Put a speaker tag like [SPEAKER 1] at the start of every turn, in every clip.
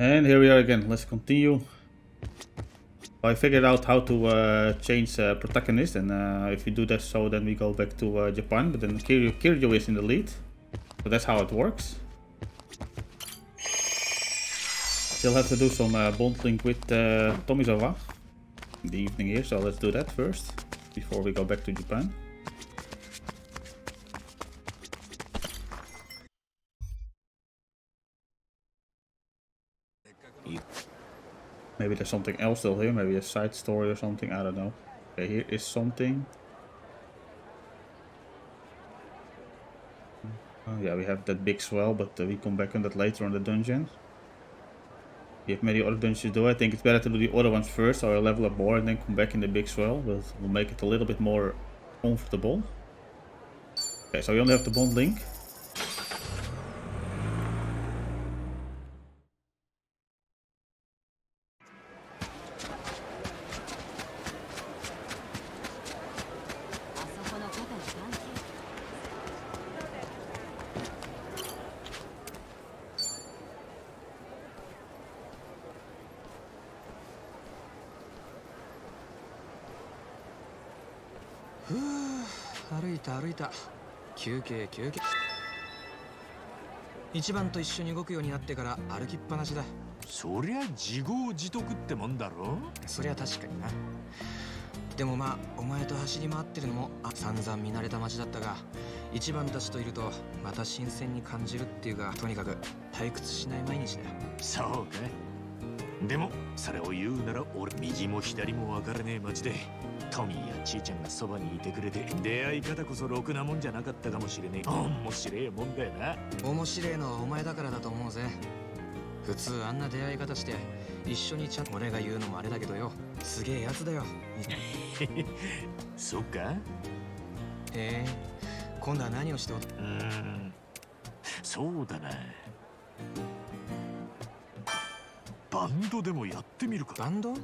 [SPEAKER 1] And here we are again. Let's continue. I figured out how to uh, change uh, protagonist and uh, if we do that so then we go back to uh, Japan but then Kiryu, Kiryu is in the lead. So that's how it works. Still have to do some uh, bond link with uh, Tomizawa in the evening here so let's do that first before we go back to Japan. Maybe there's something else still here, maybe a side story or something, I don't know. Okay, here is something. Oh, yeah, we have that big swell, but uh, we come back on that later on the dungeon. We have many other dungeons to do. I think it's better to do the other ones first, so I'll level up more and then come back in the big swell. But we'll make it a little bit more comfortable. Okay, so we only have the bond link.
[SPEAKER 2] 休憩一番と一緒に動くようになってから歩きっぱなしだ。
[SPEAKER 3] そりゃ自業自得ってもんだろ。
[SPEAKER 2] そりゃ確かにな。でもまあお前と走り回ってるのも散々見慣れた街だったが一番たちといるとまた新鮮に感じるっていうかとにかく退屈しない毎日だ
[SPEAKER 3] そうか。でもそれを言うなら俺右も左も分からねえ街でトミーやちーちゃんがそばにいてくれて出会い方こそろくなもんじゃなかったかもしれねえ。面白えもんだよな。
[SPEAKER 2] 面白えのはお前だからだと思うぜ。普通あんな出会い方して一緒にちゃん俺が言うのもあれだけどよ。すげえやつだよ。
[SPEAKER 3] そっか？へ
[SPEAKER 2] え。今度は何をしてお
[SPEAKER 3] うん。そうだな。バンドでもやってみるか。
[SPEAKER 2] バンド？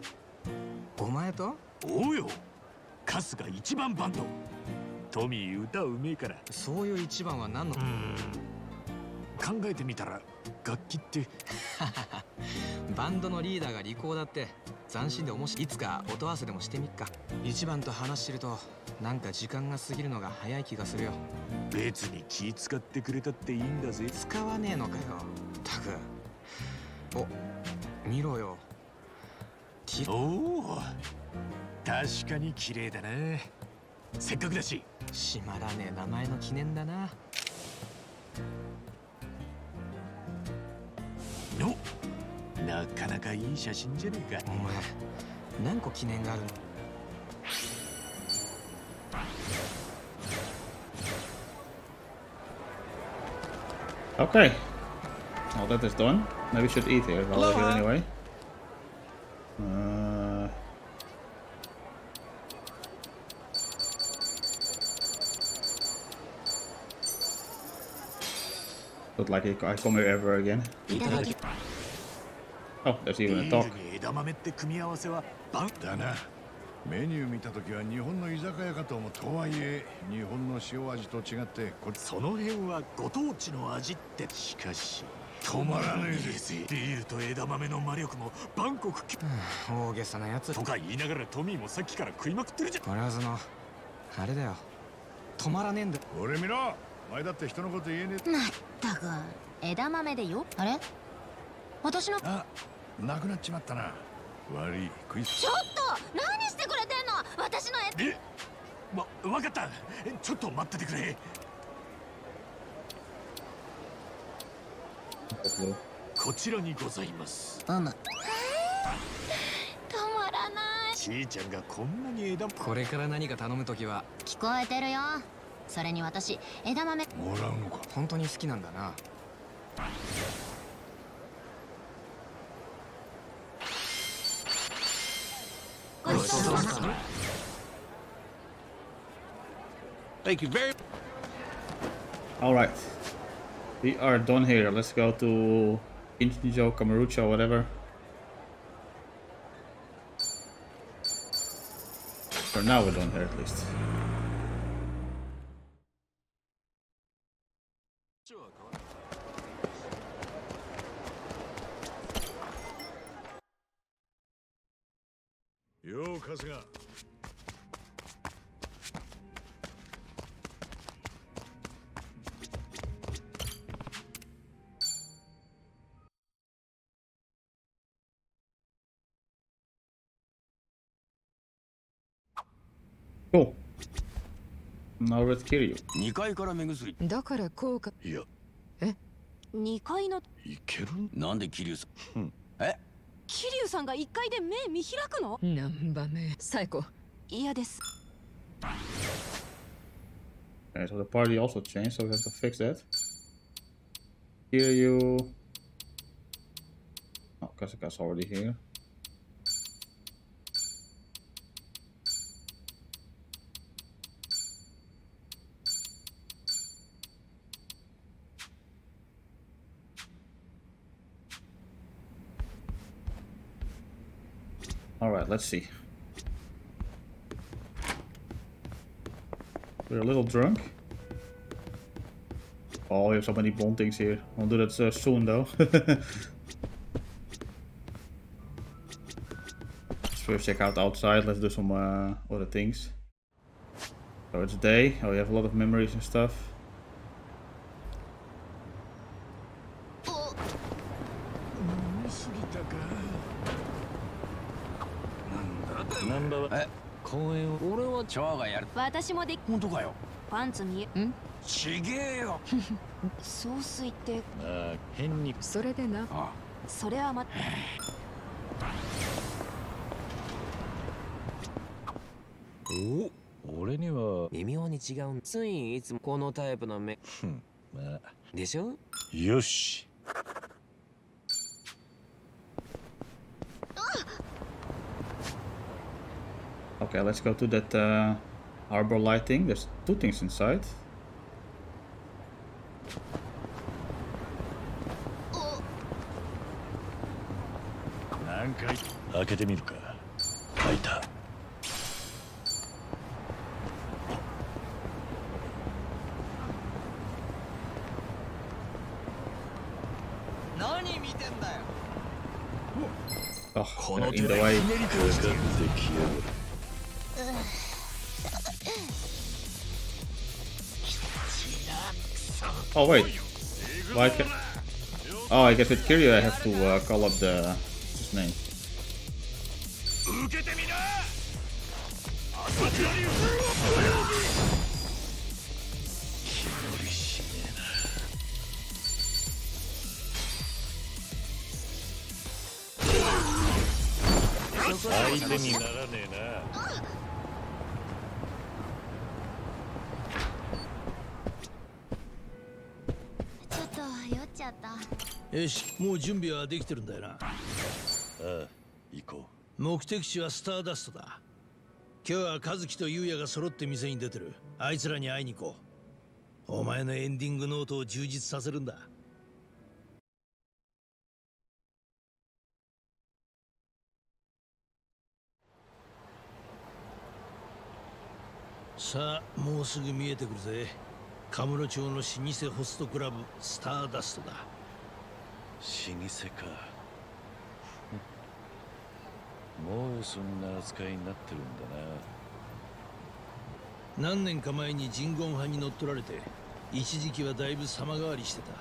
[SPEAKER 2] お前と？
[SPEAKER 3] おうよ春日一番バンド。トミー歌うめえから。
[SPEAKER 2] そういう一番は何の？
[SPEAKER 3] 考えてみたら楽器って。
[SPEAKER 2] バンドのリーダーがリコーダーって斬新で面白い。いつか音合わせでもしてみっか。一番と話してるとなんか時間が過ぎるのが早い気がするよ。
[SPEAKER 3] 別に気使ってくれたっていいんだぜ。
[SPEAKER 2] 使わねえのかよ。たく。お見ろよ。
[SPEAKER 3] おお確かに綺麗だなせっかくだし
[SPEAKER 2] 閉まらねえ名前の記念だな
[SPEAKER 3] のなかなかいい写真じゃねえか
[SPEAKER 2] お前何個記念があるの
[SPEAKER 1] Okay. Well, that is done. Maybe we should eat here while we're here anyway. Uh, look like I come here ever again. Oh, there's even a talk.
[SPEAKER 3] 枝豆って組み合わせはバン
[SPEAKER 4] だなメニュー見た時は日本の居酒屋かと思うとはいえ日本の塩味と違ってこ
[SPEAKER 3] その辺はご当地の味ってしかし
[SPEAKER 4] 止まらねえ
[SPEAKER 3] ぜビールと枝豆の魔力もバンコク
[SPEAKER 2] 大げさなやつ
[SPEAKER 3] とか言いながらトミーもさっきから食いまくってるじゃん
[SPEAKER 2] これはそのあれだよ止まらねえんだ
[SPEAKER 4] 俺見ろお前だって人のこと言えねえ
[SPEAKER 5] まったく枝豆でよ。あれ？私の？
[SPEAKER 4] あなくなっちまったな。悪い食い
[SPEAKER 5] ちょっと！何してくれてんの？私の
[SPEAKER 3] ええ？わ分かった。ちょっと待っててくれ。こちらにございます。
[SPEAKER 5] うむ止まらない。
[SPEAKER 3] ちーちゃんがこんなに枝
[SPEAKER 2] これから何か頼むときは。
[SPEAKER 5] 聞こえてるよそれに私枝豆
[SPEAKER 4] もらうのか
[SPEAKER 2] 本当に好きなんだな
[SPEAKER 4] Thank you very
[SPEAKER 1] Alright. We are done here. Let's go to Inchijo, Kamurocho, whatever. For now we're done here at least. Now with Kiryu.
[SPEAKER 6] 2階から目薬
[SPEAKER 7] だから効果
[SPEAKER 8] いや
[SPEAKER 9] 2階の
[SPEAKER 8] いける
[SPEAKER 6] なんで桐生さん
[SPEAKER 9] 桐生さんが1階で目見開くの
[SPEAKER 7] 何番目最高
[SPEAKER 9] 嫌です
[SPEAKER 1] Okay, so the party also changed, so we have to fix that. Kiryu. Oh, Kasuka's already here. Let's see. We're a little drunk. Oh, we have so many bond things here. I'll do that uh, soon though. Let's first check out outside. Let's do some uh, other things. So it's day. Oh, we have a lot of memories and stuff.
[SPEAKER 6] 俺はチャワがやる。
[SPEAKER 9] 私もで
[SPEAKER 6] 本当かよ。
[SPEAKER 9] パンツ見
[SPEAKER 6] ちげえよ。
[SPEAKER 9] 総帥って
[SPEAKER 10] ああ変に。
[SPEAKER 7] それでな。
[SPEAKER 6] あ
[SPEAKER 9] それはま
[SPEAKER 10] お俺には。
[SPEAKER 11] 微妙に違うついいつもこのタイプの目。
[SPEAKER 10] まあ。
[SPEAKER 11] でしょ？
[SPEAKER 10] よし
[SPEAKER 1] Okay, let's go to that uh, arbor lighting. There's two things inside. Oh, in the way. Oh wait. Why can... Oh, I guess with Kiryu I have to uh, call up the his name.
[SPEAKER 12] もう準備はできてるんだよな。
[SPEAKER 10] ああ行こ
[SPEAKER 12] 目的地はスターダストだ。今日は和樹と優也が揃って店に出てる。あいつらに会いに行こう。お前のエンディングノートを充実させるんだ。さあもうすぐ見えてくるぜ。カムロ町の老舗ホストクラブスターダストだ。
[SPEAKER 10] う老舗か。もうそんな扱いになってるんだな。
[SPEAKER 12] 何年か前にジンゴン派に乗っ取られて一時期はだいぶ様変わりしてた。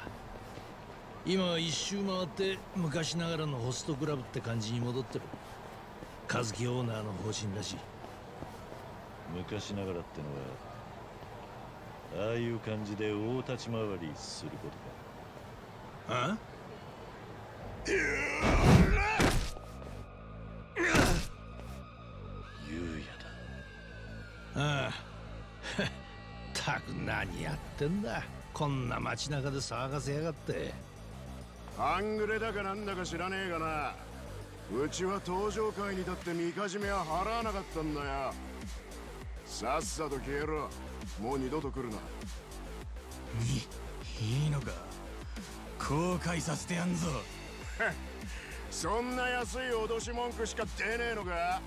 [SPEAKER 12] 今は一周回って昔ながらのホストクラブって感じに戻ってる。和樹オーナーの方針らしい。
[SPEAKER 10] 昔ながらってのはああいう感じで大立ち回りすることか。
[SPEAKER 12] あ
[SPEAKER 10] 優也だ
[SPEAKER 12] ああ。たく何やってんだ。こんな街中で騒がせやがって。
[SPEAKER 8] 半グレだかなんだか知らねえがな。うちは登場会にだってみかじめは払わなかったんだよ。さっさと消えろ。もう二度と来るな。い
[SPEAKER 6] いのか。後悔させてやんぞ
[SPEAKER 8] そんな安い脅し文句しか出ねえのか？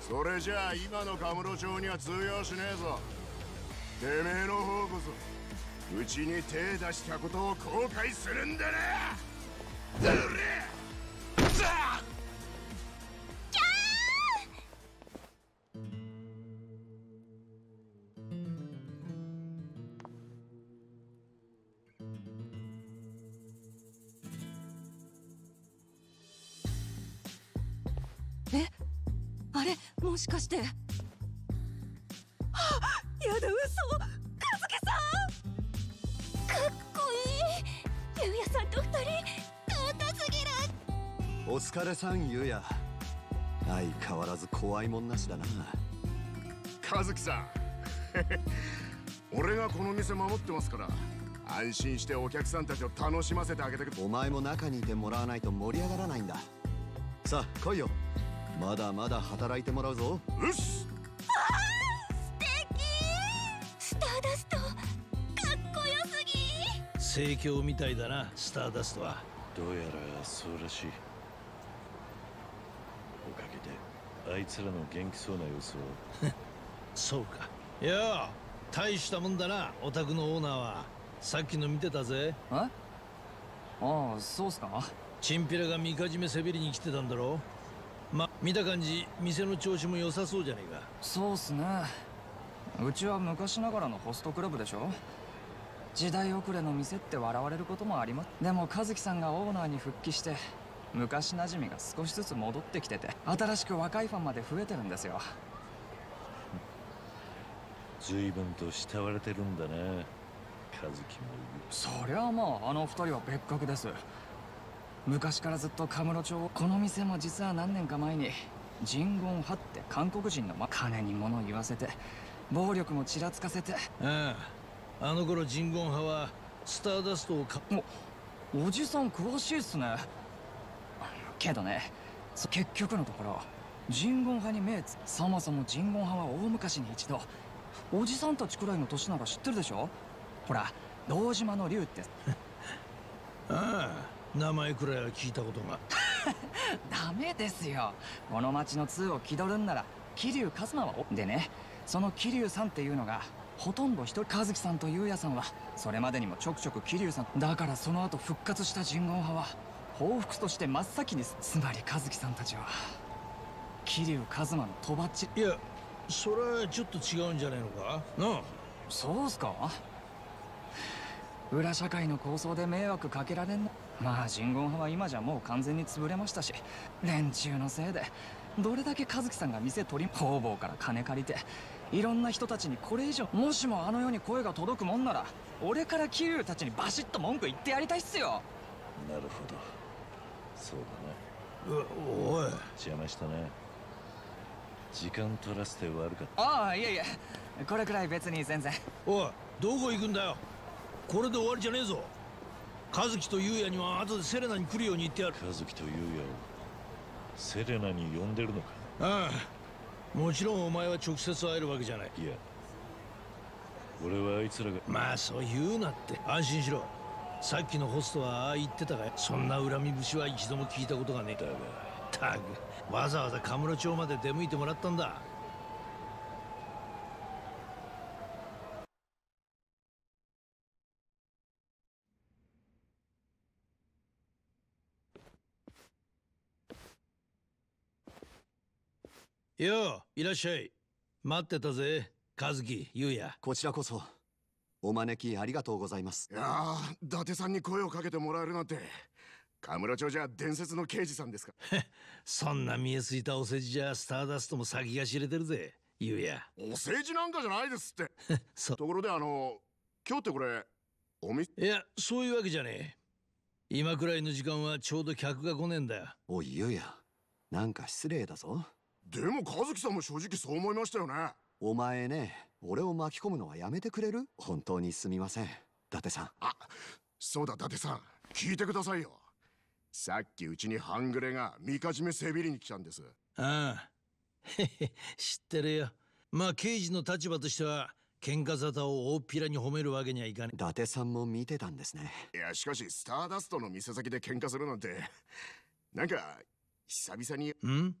[SPEAKER 8] それじゃあ今のカムロ町には通用しねえぞ。てめえの方こそうちに手出したことを後悔するんだな！だ れ
[SPEAKER 9] もしかして。はあやだ嘘。和樹さん。かっこいい。ゆうやさんと二人尊すぎる。
[SPEAKER 13] お疲れさんゆうや。相変わらず怖いもんなしだな。
[SPEAKER 8] 和樹さん。俺がこの店守ってますから安心してお客さんたちを楽しませてあげてく
[SPEAKER 13] お前も中にいてもらわないと盛り上がらないんだ。さあ来いよまだまだ働いてもらうぞ。
[SPEAKER 8] うっす
[SPEAKER 9] あー素敵。スターダストかっこよすぎ。
[SPEAKER 12] 盛況みたいだなスターダストは。
[SPEAKER 10] どうやらそうらしい。おかげであいつらの元気そうな様子を。
[SPEAKER 12] そうか。いや大したもんだなお宅のオーナーは。さっきの見てたぜ。
[SPEAKER 14] え？ああそうっすか？
[SPEAKER 12] チンピラがみかじめせびりに来てたんだろま見た感じ店の調子も良さそうじゃねえか。
[SPEAKER 14] そうっすね。うちは昔ながらのホストクラブでしょ。時代遅れの店って笑われることもあります。でも和樹さんがオーナーに復帰して昔馴染みが少しずつ戻ってきてて新しく若いファンまで増えてるんですよ。
[SPEAKER 10] 随分と慕われてるんだな和樹も。
[SPEAKER 14] そりゃあまああの二人は別格です昔からずっとカムロ町この店も実は何年か前に人言派って韓国人の、ま、金に物を言わせて暴力もちらつかせて。
[SPEAKER 12] あああの頃人言派はスターダストをか
[SPEAKER 14] おおじさん詳しいっすね。けどねそ結局のところ人言派に目つそもそも人言派は大昔に一度おじさんたちくらいの年なら知ってるでしょ？ほら堂島の竜って。
[SPEAKER 12] ああ名前くらいは聞いたことが。
[SPEAKER 14] ダメですよ。この町の通を気取るんなら桐生一馬はおでね。その桐生さんっていうのがほとんど一人和樹さんと優也さんは。それまでにもちょくちょく桐生さんだからその後復活した人言派は報復として真っ先につまり和樹さんたちは。桐生一馬のとばっち。
[SPEAKER 12] いやそれはちょっと違うんじゃないのか？なあ。
[SPEAKER 14] そうっすか？裏社会の構想で迷惑かけられんの？まあ人言派は今じゃもう完全に潰れましたし連中のせいでどれだけ和樹さんが店取り方々から金借りていろんな人たちにこれ以上もしもあの世に声が届くもんなら俺から桐生たちにバシッと文句言ってやりたいっすよ。
[SPEAKER 10] なるほど。そうだな
[SPEAKER 12] おおい。
[SPEAKER 10] 邪魔したね。時間取らせて悪かった。
[SPEAKER 14] ああいえいえ。これくらい別に全然。
[SPEAKER 12] おいどこ行くんだよ。これで終わりじゃねえぞ和樹と優也には後でセレナに来るように言ってやる。
[SPEAKER 10] 和樹と優也をセレナに呼んでるのか？
[SPEAKER 12] ああもちろんお前は直接会えるわけじゃない。
[SPEAKER 10] いや俺はあいつらが。
[SPEAKER 12] まあそう言うなって。安心しろ。さっきのホストはああ言ってたがそんな恨み節は一度も聞いたことがねえ。
[SPEAKER 10] だが。
[SPEAKER 12] たくわざわざカムロ町まで出向いてもらったんだよういらっしゃい。待ってたぜ和樹優也
[SPEAKER 13] こちらこそお招きありがとうございます。
[SPEAKER 8] いやー伊達さんに声をかけてもらえるなんてカムロ町じゃ伝説の刑事さんですか。
[SPEAKER 12] そんな見えすいたお世辞じゃスターダストも先が知れてるぜ優也
[SPEAKER 8] お世辞なんかじゃないですって。
[SPEAKER 12] そ
[SPEAKER 8] ところであの今日ってこれおみ
[SPEAKER 12] いやそういうわけじゃねえ。今くらいの時間はちょうど客が来ねえんだよ。
[SPEAKER 13] おいゆうや。なんか失礼だぞ
[SPEAKER 8] でも和樹さんも正直そう思いましたよね。
[SPEAKER 13] お前ね俺を巻き込むのはやめてくれる？本当にすみません。伊達さん。
[SPEAKER 8] あそうだ伊達さん。聞いてくださいよ。さっきうちに半グレがみかじめせびりに来たんです。
[SPEAKER 12] ああ。へ へ知ってるよ。まあ刑事の立場としては喧嘩沙汰を大っぴらに褒めるわけにはいかね
[SPEAKER 13] 伊達さんも見てたんですね。
[SPEAKER 8] いやしかしスターダストの店先で喧嘩するなんて。なんか久々に。
[SPEAKER 12] ん？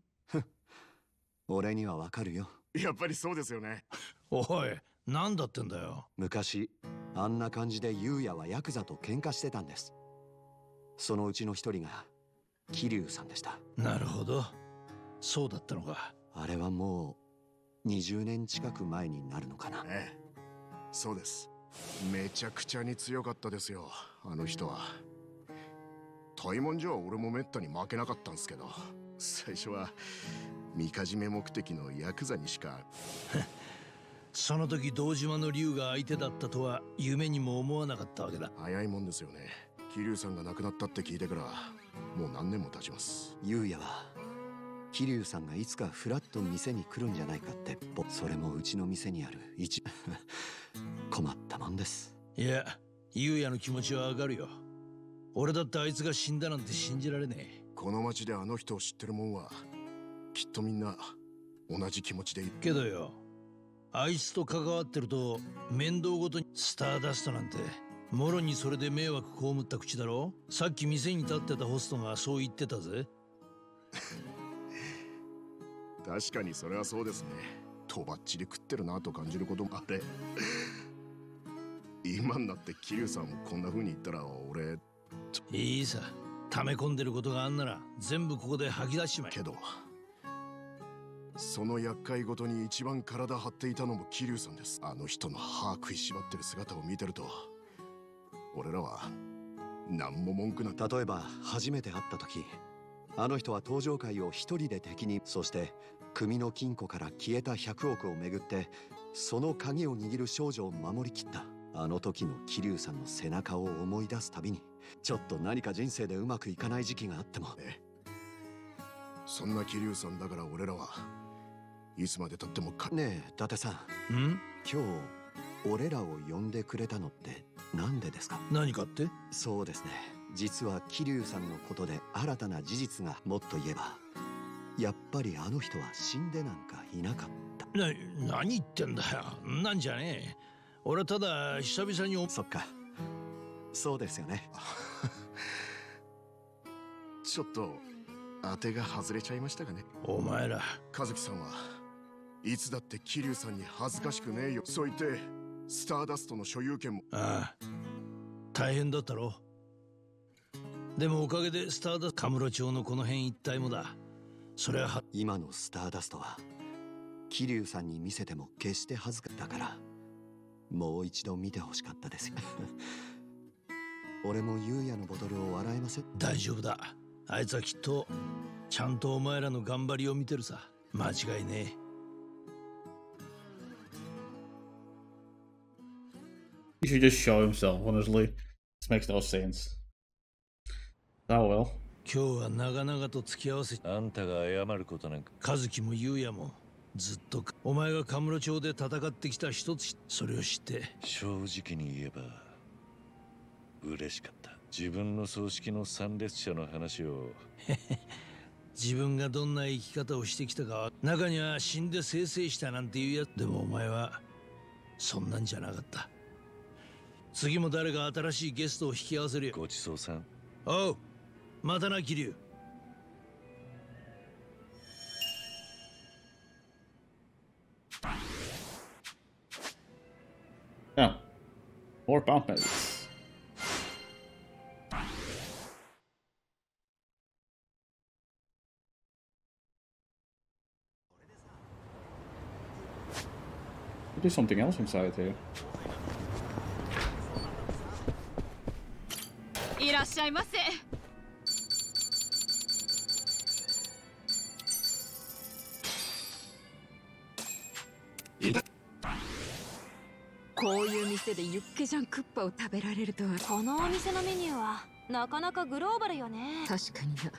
[SPEAKER 13] 俺にはわかるよ。
[SPEAKER 8] やっぱりそうですよね。
[SPEAKER 12] おい何だってんだよ。
[SPEAKER 13] 昔あんな感じで優也はヤクザと喧嘩してたんです。そのうちの一人が桐生さんでした。
[SPEAKER 12] なるほど。そうだったのか。
[SPEAKER 13] あれはもう20年近く前になるのかな。
[SPEAKER 8] ええ。そうです。めちゃくちゃに強かったですよあの人は。大文字は俺もめったに負けなかったんすけど。最初はみかじめ目的のヤクザにしか
[SPEAKER 12] その時堂島の竜が相手だったとは夢にも思わなかったわけだ。
[SPEAKER 8] 早いもんですよね。桐生さんが亡くなったって聞いてからもう何年も経ちます。
[SPEAKER 13] 優也は桐生さんがいつかフラッと店に来るんじゃないかってぼそれもうちの店にある一 困ったもんです。
[SPEAKER 12] いや優也の気持ちはわかるよ。俺だってあいつが死んだなんて信じられねえ。
[SPEAKER 8] この町であの人を知ってるもんはきっとみんな同じ気持ちでいる。
[SPEAKER 12] けどよあいつと関わってると面倒ごとにスターダストなんてもろにそれで迷惑被った口だろ？さっき店に立ってたホストがそう言ってたぜ。
[SPEAKER 8] 確かにそれはそうですね。とばっちり食ってるなと感じることもあれ。今になって桐生さんもこんな風に言ったら俺
[SPEAKER 12] いいさ溜め込んでることがあんなら全部ここで吐き出しちまえ。
[SPEAKER 8] けどその厄介ごとに一番体張っていたのも桐生さんです。あの人の歯食いしばってる姿を見てると俺らは何も文句な
[SPEAKER 13] 例えば初めて会った時あの人は登場会を一人で敵にそして組の金庫から消えた100億をめぐってその鍵を握る少女を守りきった。あの時の桐生さんの背中を思い出すたびにちょっと何か人生でうまくいかない時期があっても
[SPEAKER 8] そんな桐生さんだから俺らはいつまでたってもか
[SPEAKER 13] ねえ伊達さん。
[SPEAKER 12] ん？
[SPEAKER 13] 今日俺らを呼んでくれたのってなんでですか？
[SPEAKER 12] 何かって？
[SPEAKER 13] そうですね。実は桐生さんのことで新たな事実がもっと言えばやっぱりあの人は死んでなんかいなかった。
[SPEAKER 12] な何言ってんだよ。なんじゃねえ。俺ただ久々に
[SPEAKER 13] そっか。そうですよね。
[SPEAKER 8] ちょっと当てが外れちゃいましたかね。
[SPEAKER 12] お前ら。
[SPEAKER 8] 和樹さんはいつだって桐生さんに恥ずかしくねえよ。そう言ってスターダストの所有権も。
[SPEAKER 12] ああ。大変だったろ。でもおかげでスターダストカムロ町のこの辺一帯もだ。それは
[SPEAKER 13] 今のスターダストは桐生さんに見せても決して恥ずかだから。もう一度見てほしかったですよ。俺も優也のボトルを笑えません。
[SPEAKER 12] 大丈夫だあいつはきっとちゃんとお前らの頑張りを見てるさ。間違いねえ。
[SPEAKER 1] He should just show himself, honestly. This makes no sense. Oh well.
[SPEAKER 12] 今日は長々と付き合わせ
[SPEAKER 10] あんたが謝ることなんか。
[SPEAKER 12] 和樹も優也もずっとお前がカムロ町で戦ってきた一つそれを知って。
[SPEAKER 10] 正直に言えば嬉しかった自分の葬式の参列者の話を。
[SPEAKER 12] 自分がどんな生き方をしてきたか中には死んで生成したなんていうやつでもお前はそんなんじゃなかった。次も誰か新しいゲストを引き合わせるよ。
[SPEAKER 10] ごちそうさん。
[SPEAKER 12] おう。またな桐生。
[SPEAKER 1] Yeah. More pound There's something else inside here.
[SPEAKER 9] いらっしゃいませ
[SPEAKER 7] こういう店でユッケジャンクッパを食べられるとは
[SPEAKER 5] このお店のメニューはなかなかグローバルよね
[SPEAKER 7] 確かにな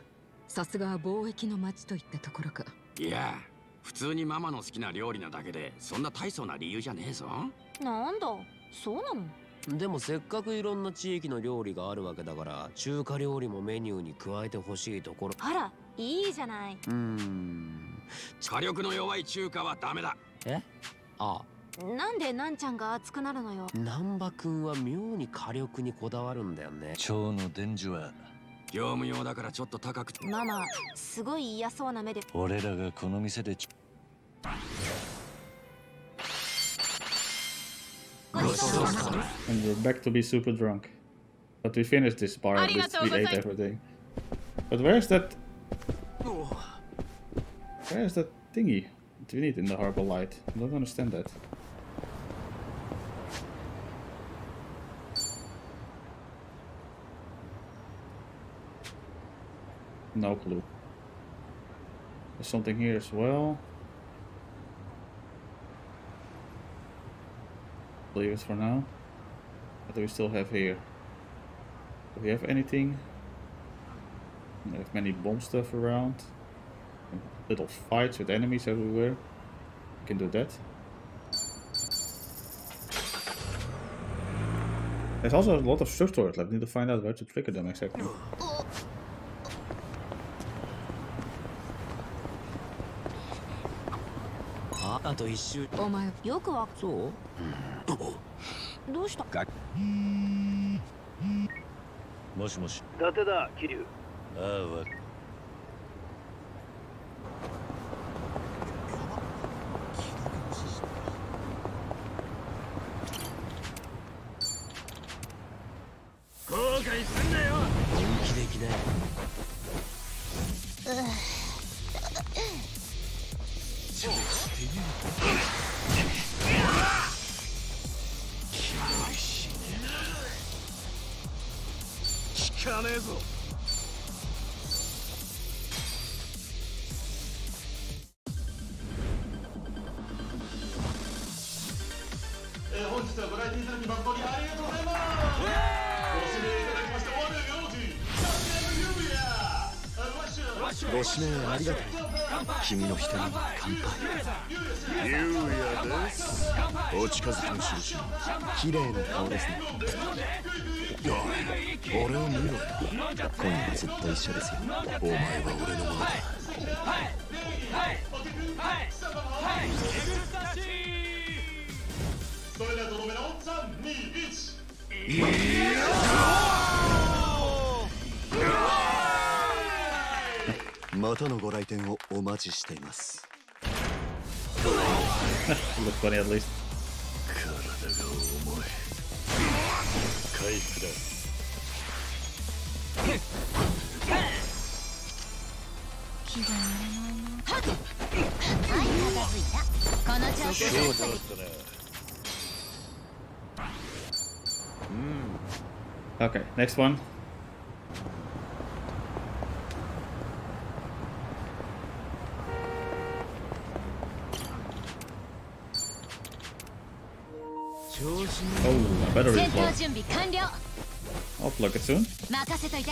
[SPEAKER 7] さすがは貿易の街といったところか
[SPEAKER 6] いや普通にママの好きな料理なだけでそんな大層な理由じゃねえぞ。
[SPEAKER 5] なんだ？そうなの？
[SPEAKER 3] でもせっかくいろんな地域の料理があるわけだから中華料理もメニューに加えてほしいところ。
[SPEAKER 5] あらいいじゃない。う
[SPEAKER 3] ーん。
[SPEAKER 6] 火力の弱い中華はダメだ。
[SPEAKER 3] え？あ。
[SPEAKER 5] なんでなんちゃんが熱くなるのよ。
[SPEAKER 3] 難波くんは妙に火力にこだわるんだよね。
[SPEAKER 10] 蝶の伝授は
[SPEAKER 6] 業務用だからちょっと高くて
[SPEAKER 5] ママすごい嫌そうな目で
[SPEAKER 10] 俺らがこの店でち
[SPEAKER 1] And we're back to be super drunk. But we finished this least we ate everything. But where's that... Where's that thingy that we need in the harbor light? I don't understand that. No clue. There's something here as well. Leave it for now. What do we still have here? Do we have anything? We have many bomb stuff around. And little fights with enemies everywhere. We can do that. There's also a lot of substores. I need to find out where to trigger them exactly.
[SPEAKER 3] ああと一周
[SPEAKER 5] お前よくわ
[SPEAKER 3] そう？
[SPEAKER 5] どうした？
[SPEAKER 3] が
[SPEAKER 12] もしもし。
[SPEAKER 15] 伊達だ桐生。
[SPEAKER 10] ああわ
[SPEAKER 13] 君の瞳に乾杯。
[SPEAKER 8] ゆうやです。お近づきの印
[SPEAKER 13] 綺麗な顔ですね。
[SPEAKER 8] 俺を見ろよ。
[SPEAKER 13] 今夜はずっと一緒ですよ。
[SPEAKER 8] お前は俺のものだ。
[SPEAKER 16] それではとどめの321
[SPEAKER 13] またのご来店をお待ちしています
[SPEAKER 1] Look funny at least.
[SPEAKER 10] 体が重い回復だ
[SPEAKER 5] 気が乗れないなはい片付いたこの調子
[SPEAKER 10] そう
[SPEAKER 5] で
[SPEAKER 10] だったな
[SPEAKER 1] Okay, next one. Oh, I better
[SPEAKER 5] 戦
[SPEAKER 1] replug.
[SPEAKER 5] 闘準備完了。
[SPEAKER 1] I'll plug it soon.
[SPEAKER 5] 任せといて。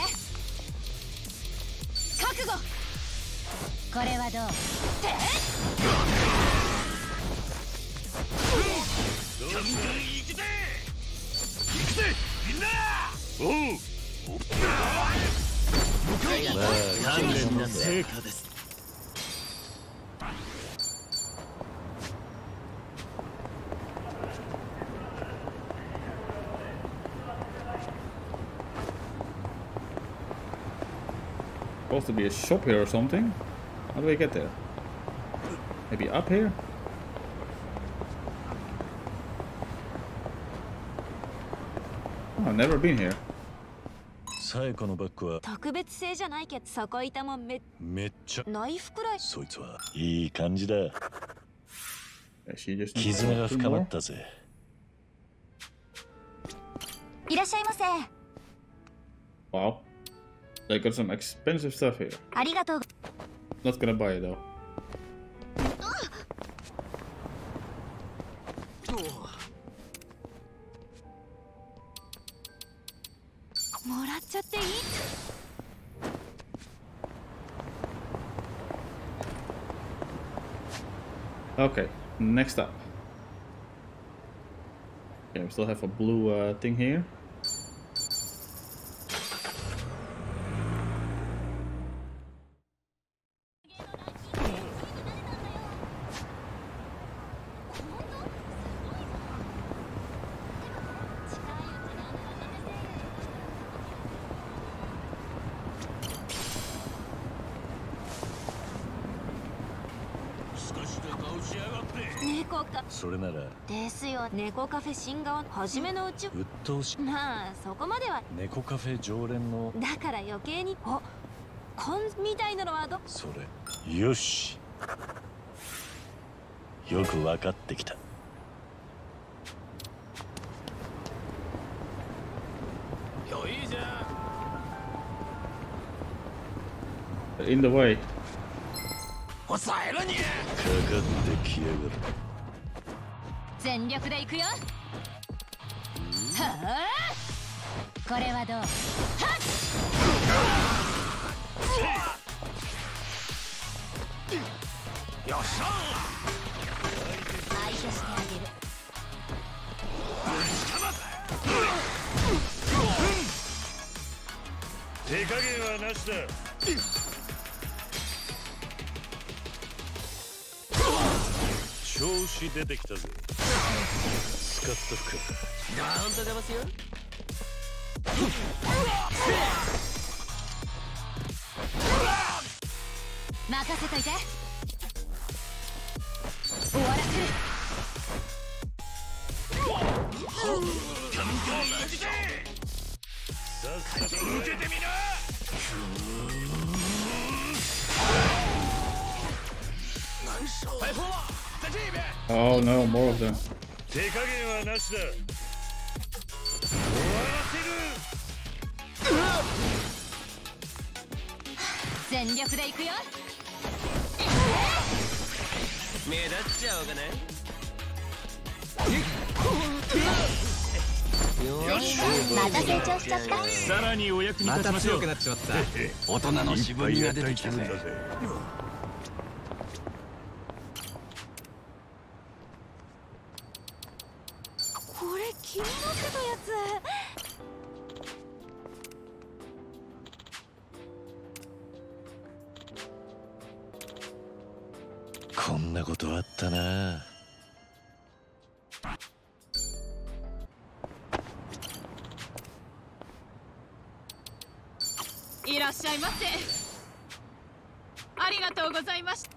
[SPEAKER 5] 覚悟。これはどう？
[SPEAKER 15] ガンガン行くぜ。行くぜ。みんな。おう。
[SPEAKER 10] まあ
[SPEAKER 15] 鍛錬の成果です
[SPEAKER 1] Supposed to be a shop here or something. How do we get there? Maybe up here? Oh, I've never been here.
[SPEAKER 10] 最古のバッグは
[SPEAKER 9] 特別製じゃないけどそこいたもんめ
[SPEAKER 10] めっちゃ
[SPEAKER 9] ナイフくらい
[SPEAKER 10] そいつはいい感じだ
[SPEAKER 1] She just
[SPEAKER 10] 絆が深まったぜ
[SPEAKER 9] いらっしゃいませ
[SPEAKER 1] Wow. They got some expensive stuff here.
[SPEAKER 9] ありがとう
[SPEAKER 1] Not gonna buy it though.
[SPEAKER 9] もらっちゃっていい
[SPEAKER 1] Okay, next up. Okay, we still have a blue uh, thing here.
[SPEAKER 9] Oh, 猫か
[SPEAKER 10] それなら
[SPEAKER 9] ですよ猫カフェ新顔初めのうち
[SPEAKER 10] 鬱陶し
[SPEAKER 9] まあそこまでは。
[SPEAKER 10] 猫カフェ常連の
[SPEAKER 9] だから余計におコンみたいなのはど
[SPEAKER 10] それ。よし。よく分かってきた。
[SPEAKER 1] They're in the way.
[SPEAKER 17] 抑えろに
[SPEAKER 10] かかってきやがる
[SPEAKER 5] 全力で行くよ。はあ？これはどう？はっ！
[SPEAKER 17] よっしゃ
[SPEAKER 5] 相手してあげる。
[SPEAKER 10] 手加減はなしだ。調子出てきたぜ。スカッとくか
[SPEAKER 3] ガーンと出ますよ
[SPEAKER 5] 任せといて終わらせる
[SPEAKER 10] さっさと受けてみな
[SPEAKER 1] Oh no, more of them.
[SPEAKER 10] 手加減はなしだ。終わ
[SPEAKER 5] 全力で行くよ。
[SPEAKER 3] 目立っちゃおうかね
[SPEAKER 5] また成長しちゃった。
[SPEAKER 4] さらにお役に立ちましょう。
[SPEAKER 2] また強くなっちまった。
[SPEAKER 4] 大人の渋みが出てきたぜ
[SPEAKER 9] こ
[SPEAKER 10] んなことあったな
[SPEAKER 9] いらっしゃいませありがとうございました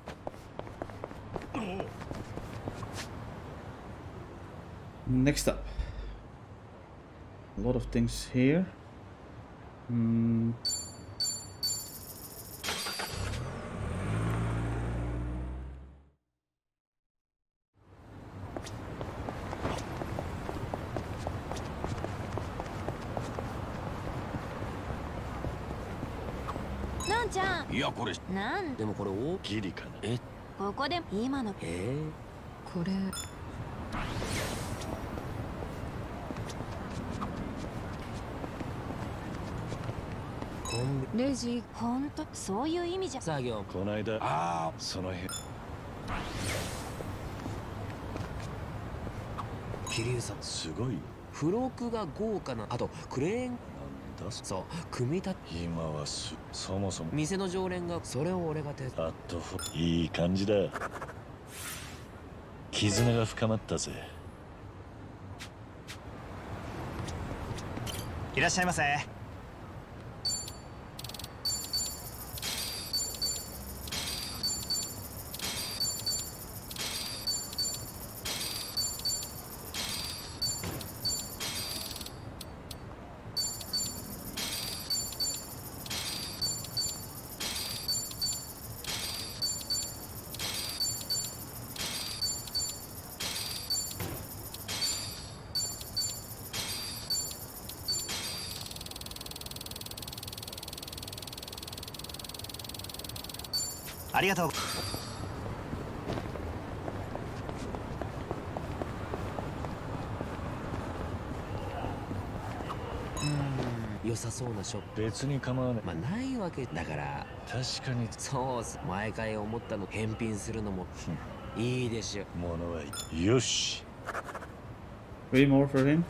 [SPEAKER 1] Next up. A lot of things here. Hmm.
[SPEAKER 9] Nan-chan
[SPEAKER 17] いやこれ。
[SPEAKER 5] なん？
[SPEAKER 3] でもこれ大
[SPEAKER 10] ギリかな。
[SPEAKER 3] え？
[SPEAKER 5] ここで今の。
[SPEAKER 3] え？
[SPEAKER 7] これ。レジ。
[SPEAKER 5] ほんと？そういう意味じゃ。
[SPEAKER 3] 作業。
[SPEAKER 10] こないだ。
[SPEAKER 17] あ
[SPEAKER 10] その辺
[SPEAKER 3] 桐生さん。
[SPEAKER 10] すごい
[SPEAKER 3] 付録が豪華な。あとクレーンそう。組み立て。
[SPEAKER 10] 今はすそもそも。
[SPEAKER 3] 店の常連がそれを俺が手伝
[SPEAKER 10] アットフォいい感じだ。絆が深まったぜ。
[SPEAKER 14] いらっしゃいませありがとう。
[SPEAKER 3] 良さそうなショップ。
[SPEAKER 10] 別に構わない。
[SPEAKER 3] まあないわけだから。
[SPEAKER 10] 確かに。
[SPEAKER 3] そうっす。毎回思ったの返品するのも。いいでしょ
[SPEAKER 10] 物はい。よし。
[SPEAKER 1] Three more for him.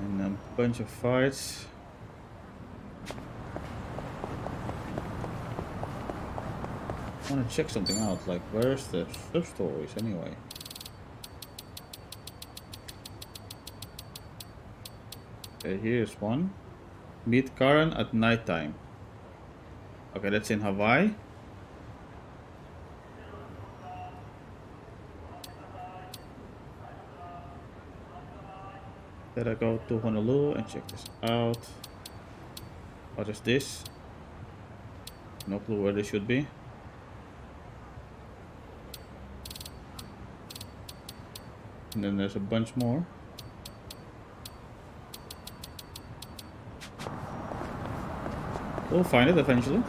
[SPEAKER 1] And a bunch of fights. Want to check something out, like where's the sub-stories anyway? Okay, here's one. Meet Karen at nighttime. Okay, that's in Hawaii. Then I go to Honolulu and check this out. What is this? No clue where they should be. And then there's a bunch more. We'll find it eventually.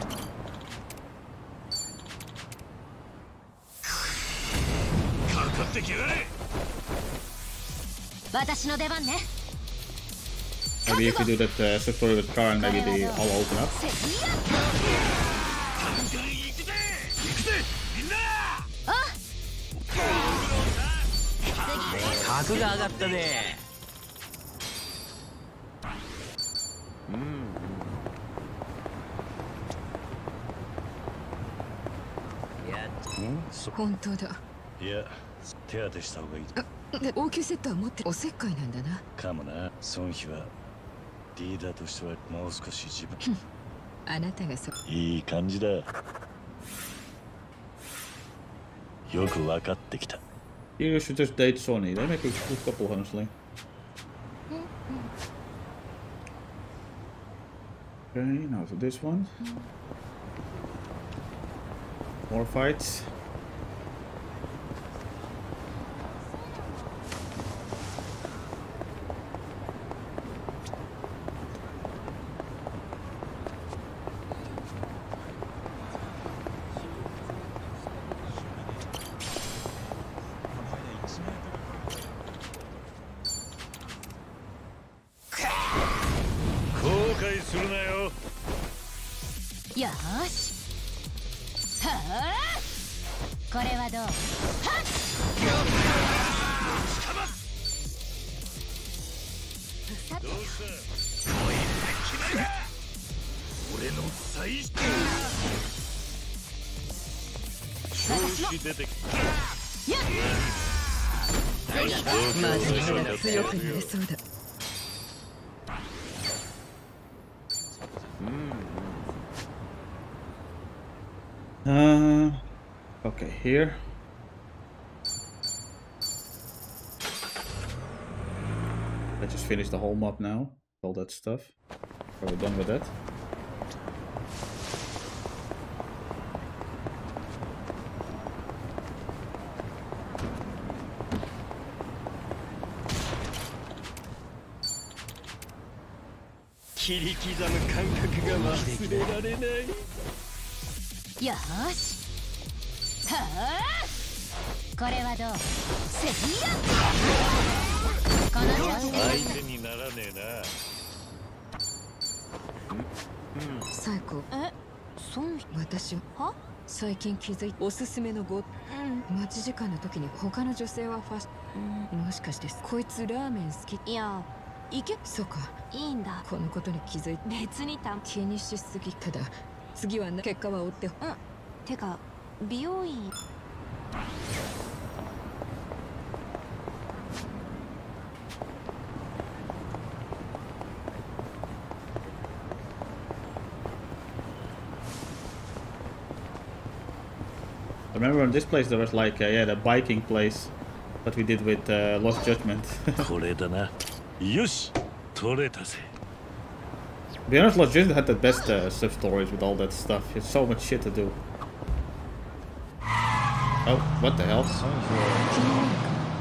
[SPEAKER 1] Maybe if you do that uh, story with and maybe they all open up.
[SPEAKER 3] 格が上がったね。うん
[SPEAKER 7] 本当だ。
[SPEAKER 10] いや手当てした方がいい
[SPEAKER 7] で応急セットは持っておせっかいなんだな。
[SPEAKER 10] かもな。孫妃はリーダーとしてはもう少し自分。
[SPEAKER 7] あなたがそ
[SPEAKER 10] いい感じだ。よく分かってきた
[SPEAKER 1] You should just date Sonny. They make a good couple, honestly. Okay, now for this one. More fights. here. Let's just finish the whole map now. All that stuff. Are we done with that?
[SPEAKER 3] 切り刻む感覚が忘れられない
[SPEAKER 5] よしはあ これはどう？せいや。この調子で
[SPEAKER 10] 相手にならねえ
[SPEAKER 7] な最高
[SPEAKER 5] え？そう
[SPEAKER 7] 私は？最近気づいおすすめのご、うん、待ち時間の時に他の女性はファッション、もしかしてこいつラーメン好き？
[SPEAKER 5] いや行け
[SPEAKER 7] そうか。
[SPEAKER 5] いいんだ。
[SPEAKER 7] このことに気づいて。
[SPEAKER 5] 別にた
[SPEAKER 7] 気にしすぎ。ただ次は結果は追って。うん。
[SPEAKER 5] てか美容院
[SPEAKER 1] remember on this place there was like uh, yeah the biking place what we did with uh, Lost Judgment. Beyond Lost Judgment had the best uh, sub stories with all that stuff. It's so much shit to do. Oh, what the hell?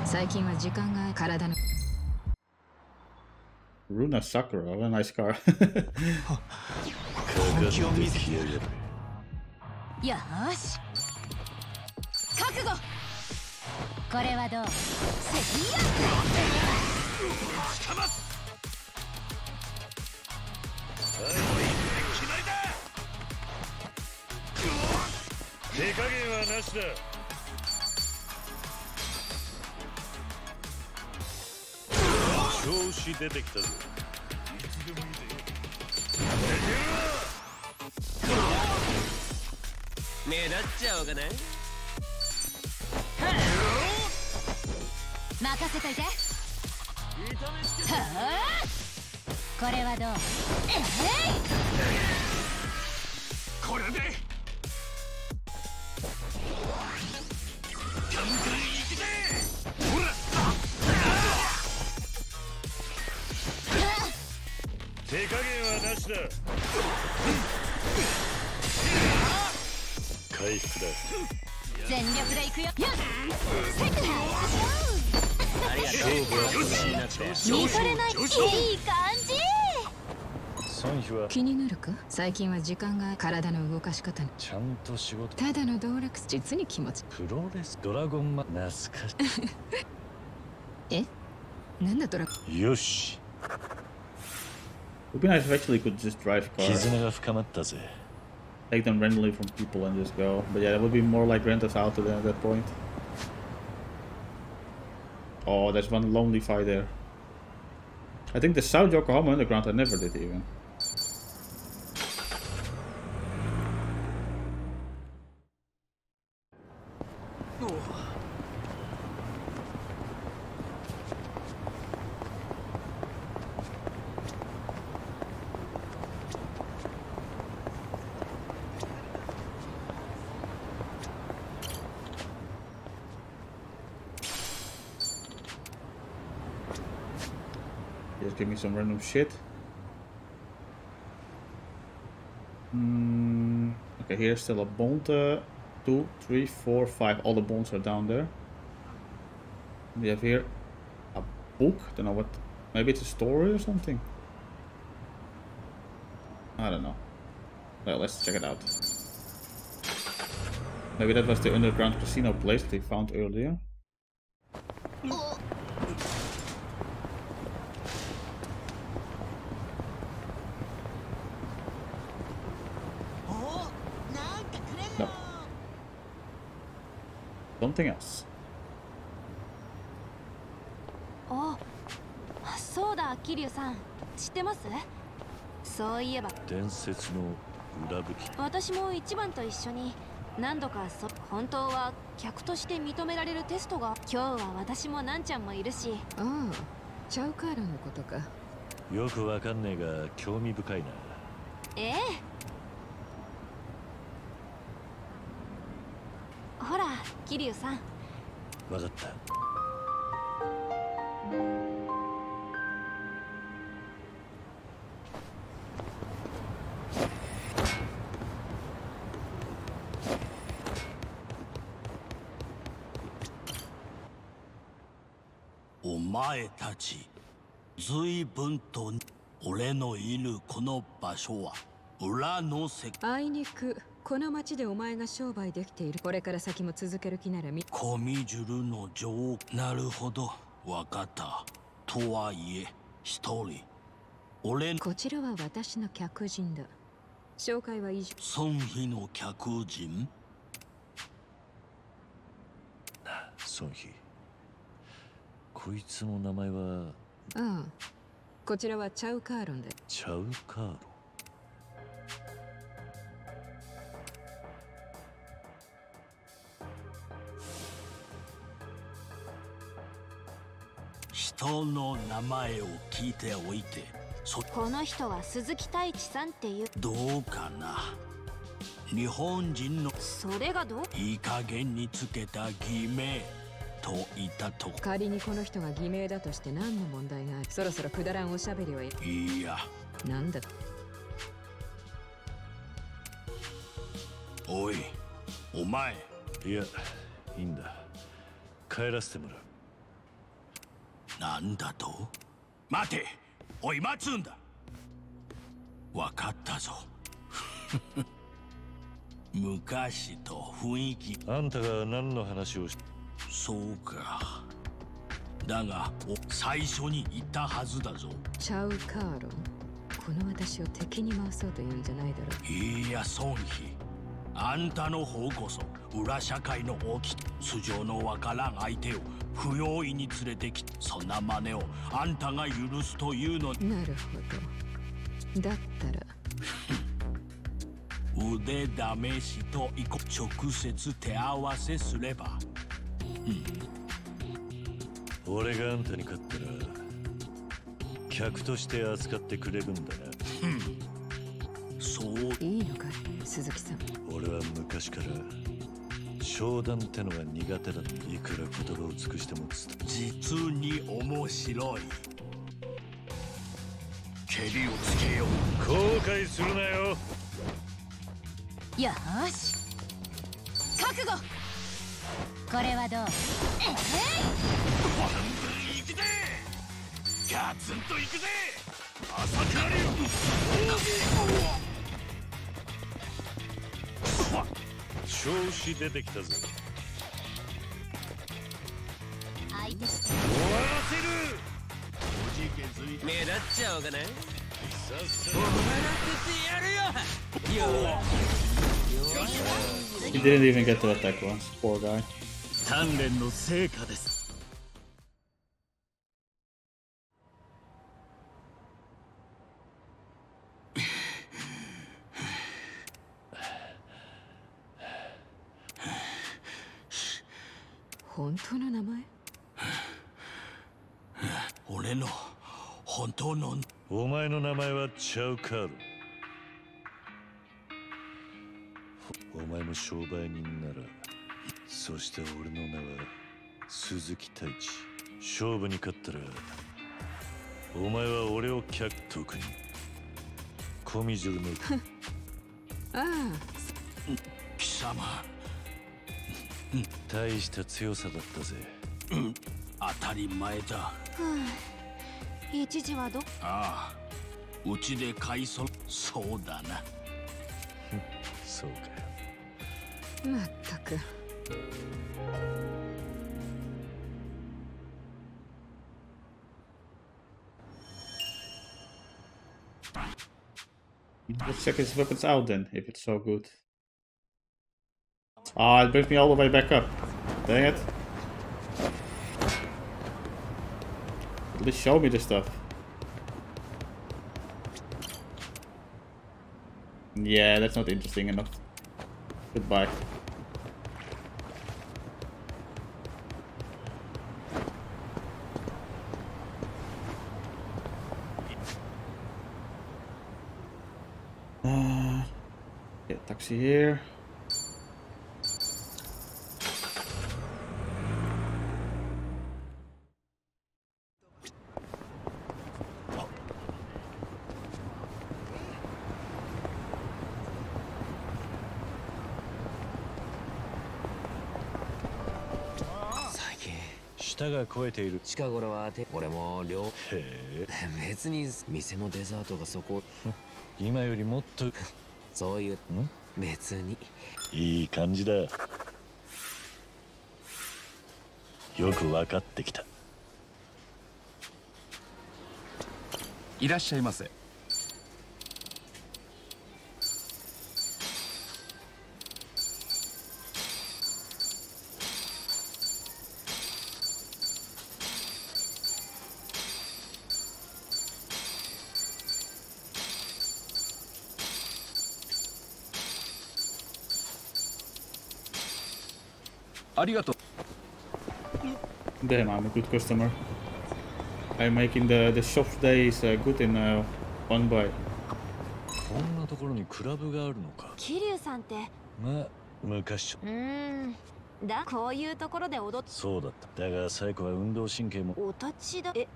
[SPEAKER 7] 最近は時間が体の
[SPEAKER 1] Runa Sakura, what a nice car.
[SPEAKER 5] よし覚悟これはどうせいや
[SPEAKER 10] 手加減はなしだ調子出てきたぞ。いつでもいいぜ
[SPEAKER 3] 目立っちゃおうかな。
[SPEAKER 5] 任せといて。はあ？これはどう？えい！
[SPEAKER 15] これで
[SPEAKER 10] しだ回復だ。
[SPEAKER 5] 全力で行くよ。見とれないいい感じ。
[SPEAKER 7] 気になるか？最近は時間が体の動かし方に。
[SPEAKER 10] ちゃんと仕事。
[SPEAKER 7] ただの道楽実に気持ち。
[SPEAKER 10] プロレス？ドラゴンマ？懐かし
[SPEAKER 7] え？なんだドラ
[SPEAKER 10] いよし It
[SPEAKER 1] Would be nice if actually could just drive cars. Take them randomly from people and just go. But yeah, that would be more like Grand out to them at that point. Oh, there's one lonely fight there. I think the South Yokohama Underground I never did even. Me some random shit. Mm, okay, here's still a bond. Uh, two, three, four, five. All the bonds are down there. We have here a book. Don't know what. Maybe it's a story or something. I don't know. Well, let's check it out. Maybe that was the underground casino place they found earlier.
[SPEAKER 9] ます？そういえば。
[SPEAKER 10] 伝説の裏吹き。
[SPEAKER 9] 私も一番と一緒に何度かそ本当は客として認められるテストが。今日は私もなんちゃんもいるし。
[SPEAKER 7] ああチャウカールのことか。
[SPEAKER 10] よくわかんねえが興味深いな。
[SPEAKER 9] ええ。ほら桐生さん。
[SPEAKER 10] わかった
[SPEAKER 18] 前たち随分と俺のいるこの場所は裏の世界。
[SPEAKER 7] あいにくこの町でお前が商売できている。これから先も続ける気ならみ
[SPEAKER 18] コミジュルの女王なるほど。わかった。とはいえ一人。俺
[SPEAKER 7] こちらは私の客人だ。紹介は以上。
[SPEAKER 18] 孫妃の客人？
[SPEAKER 10] 孫妃こいつの名前は
[SPEAKER 7] ああこちらはチャウカーロンで。
[SPEAKER 10] チャウカーロ
[SPEAKER 18] 人の名前を聞いておいてそ
[SPEAKER 9] この人は鈴木太一さんっていう。
[SPEAKER 18] どうかな？日本人の
[SPEAKER 9] それがどう？
[SPEAKER 18] いい加減につけた偽名と言ったと。
[SPEAKER 7] 仮にこの人が偽名だとして何の問題がある？そろそろくだらんおしゃべりはい
[SPEAKER 18] いや。
[SPEAKER 7] なんだ？
[SPEAKER 18] おいお前。
[SPEAKER 10] いやいいんだ。帰らせてもらう。
[SPEAKER 18] なんだと？待ておい待つんだ。わかったぞ。昔と雰囲気。
[SPEAKER 10] あんたが何の話をし
[SPEAKER 18] そうか。だがお最初に言ったはずだぞ。
[SPEAKER 7] チャウカーロンこの私を敵に回そうというんじゃないだろう。
[SPEAKER 18] いや孫妃。あんたの方こそ裏社会の大き素性のわからん相手を不用意に連れてきそんな真似をあんたが許すというの
[SPEAKER 7] なるほど。だったら。
[SPEAKER 18] 腕試しといこ直接手合わせすれば
[SPEAKER 10] 俺があんたに勝ったら客として扱ってくれるんだな。
[SPEAKER 18] そう。
[SPEAKER 7] いいのか鈴木さん。
[SPEAKER 10] 俺は昔から商談ってのが苦手だいくら言葉を尽くしても
[SPEAKER 18] 実に面白い。蹴りをつけよう。
[SPEAKER 10] 後悔するなよ。
[SPEAKER 5] よーし。覚悟これはどう？
[SPEAKER 15] 半分行くぜガツンと行くぜ
[SPEAKER 10] 調子出てきたぜ。
[SPEAKER 5] 相手し
[SPEAKER 10] 終わらせる。
[SPEAKER 3] 目立っちゃおうかな。
[SPEAKER 10] さっさ
[SPEAKER 3] お前らっててやるよ。よ
[SPEAKER 1] He didn't even get to attack once. Poor guy.
[SPEAKER 4] 鍛錬の成果です。
[SPEAKER 7] 本当の名前？
[SPEAKER 18] 俺の本当の
[SPEAKER 10] お前の名前はチャウカール。お前も商売人ならそして俺の名は鈴木太一。勝負に勝ったらお前は俺を客特にコミジュルの
[SPEAKER 7] ああ
[SPEAKER 18] 貴様。
[SPEAKER 10] 大した強さだったぜ。
[SPEAKER 18] 当たり前だ。
[SPEAKER 9] はあ一時はど？
[SPEAKER 18] ああ。うちで買いそそうだな。
[SPEAKER 10] そうか
[SPEAKER 7] まったく
[SPEAKER 1] Let's check his weapons out then, if it's so good. Ah, it brings me all the way back up. Dang it. At least show me the stuff. Yeah, that's not interesting enough. Goodbye. Get taxi here.
[SPEAKER 3] Ah. 最近
[SPEAKER 10] 舌が肥えている
[SPEAKER 3] 近頃はて俺も両
[SPEAKER 10] へえ
[SPEAKER 3] 別に店のデザートがそこ
[SPEAKER 10] 今よりもっと
[SPEAKER 3] そういう別に。
[SPEAKER 10] いい感じだ。よく分かってきた。
[SPEAKER 19] いらっしゃいませ ありがとう
[SPEAKER 1] Damn, I'm a good customer. I'm making the, the shop days uh, good in uh, one buy.
[SPEAKER 10] こんなところにクラブがあるのか
[SPEAKER 9] 桐生さんって
[SPEAKER 10] まあ昔
[SPEAKER 9] うーんだこういうところで踊っ
[SPEAKER 10] そうだっただが最後は運動神経も
[SPEAKER 9] お立ちだえ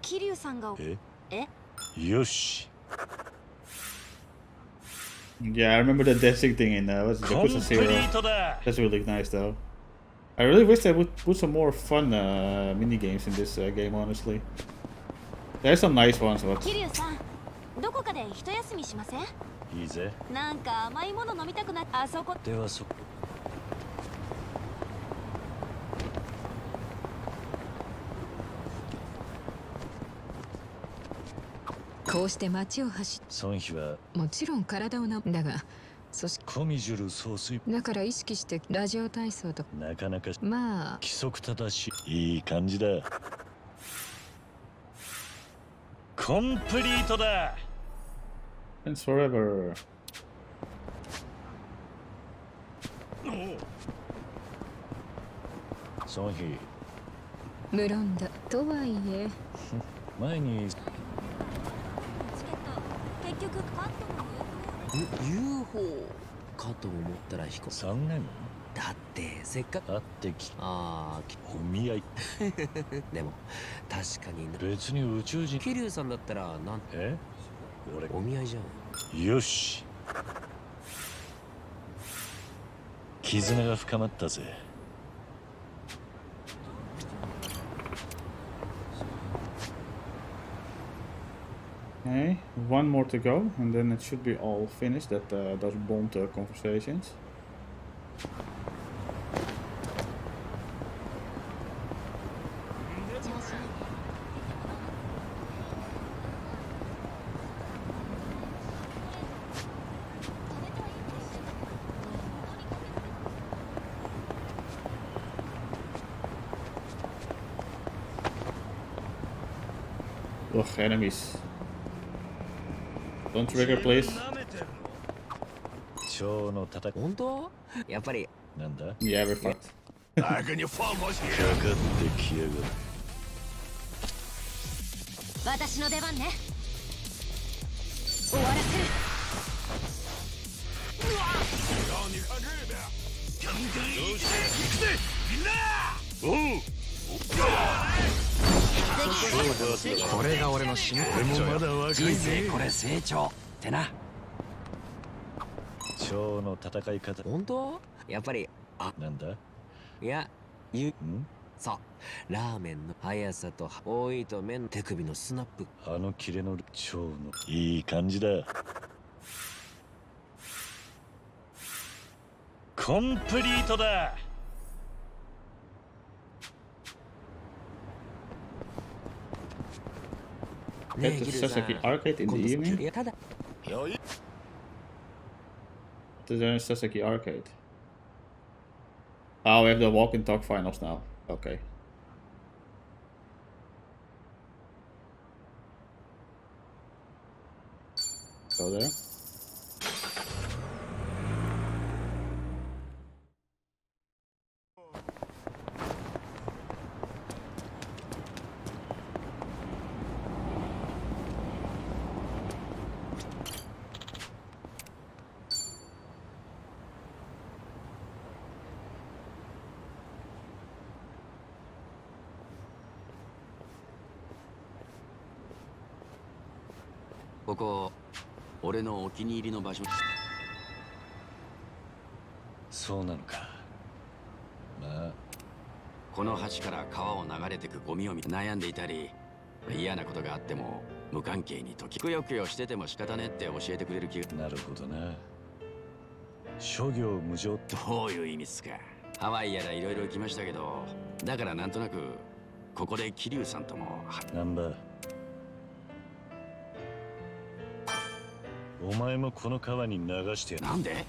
[SPEAKER 9] 桐生さんが
[SPEAKER 10] え
[SPEAKER 9] え
[SPEAKER 10] よし
[SPEAKER 1] Yeah, I remember the dancing thing in uh, what's it, Yakuza Zero.
[SPEAKER 10] Completeだ
[SPEAKER 1] That's really nice though. I really wish they would put some more fun uh, mini games in this uh, game, honestly. There's some nice ones, but
[SPEAKER 9] 桐生さんどこかで一休みしません
[SPEAKER 10] いいぜ
[SPEAKER 9] なんか甘いもの飲みたくなあそこ
[SPEAKER 10] ではそ
[SPEAKER 7] こうして街を走っ
[SPEAKER 10] 孫妃は
[SPEAKER 7] もちろん体をなだがそし
[SPEAKER 10] コミジュル総帥。
[SPEAKER 7] だから意識してラジオ体操と。
[SPEAKER 10] なかなか
[SPEAKER 7] まあ。
[SPEAKER 10] 規則正しいいい感じだ。コンプリートだ。
[SPEAKER 1] Friends forever.
[SPEAKER 10] 孫妃
[SPEAKER 7] 無論だとはいえ。
[SPEAKER 10] 前に。
[SPEAKER 9] 結局カットの
[SPEAKER 3] UFO かと思ったら彦
[SPEAKER 10] 3年
[SPEAKER 3] だってせっかく。
[SPEAKER 10] 会ってき
[SPEAKER 3] ああ
[SPEAKER 10] お見合い。
[SPEAKER 3] でも確かに。
[SPEAKER 10] 別に宇宙人。
[SPEAKER 3] 桐生さんだったらなん
[SPEAKER 10] え？俺。
[SPEAKER 3] お見合いじゃん。
[SPEAKER 10] よし。絆が深まったぜ
[SPEAKER 1] Okay, one more to go, and then it should be all finished. That uh, those bond uh, conversations. Ugh, enemies. Don't trigger, please.
[SPEAKER 3] 蝶の戦い本当やっぱり
[SPEAKER 10] なんだ
[SPEAKER 1] Yeah, we're fucked.
[SPEAKER 15] 楽にフォームをし
[SPEAKER 10] かかってきやがる
[SPEAKER 5] 私の出番ね
[SPEAKER 2] これが俺の真骨頂
[SPEAKER 15] 俺もまだ若いぜ
[SPEAKER 2] 人生これ成長ってな。
[SPEAKER 10] 蝶の戦い方。
[SPEAKER 3] 本当？やっぱり
[SPEAKER 10] あなんだ？
[SPEAKER 3] いやゆそう。ラーメンの速さと多いと麺手首のスナップ。
[SPEAKER 10] あのキレの蝶のいい感じだ。コンプリートだ
[SPEAKER 1] head to Sasaki Arcade in the evening? To the Sasaki Arcade. Oh, we have the walk and talk finals now. Okay. Go there.
[SPEAKER 6] 気に入りの場所
[SPEAKER 10] そうなのか。まあ。
[SPEAKER 6] この橋から川を流れてくゴミを見て悩んでいたり嫌なことがあっても無関係に時くよくよしてても仕方ねって教えてくれる気が。
[SPEAKER 10] なるほどな。諸行無常って。
[SPEAKER 6] どういう意味っすかハワイやらいろいろ行きましたけどだからなんとなくここで桐生さんとも
[SPEAKER 10] ナンバーお前もこの川に流してやる。
[SPEAKER 6] なんで？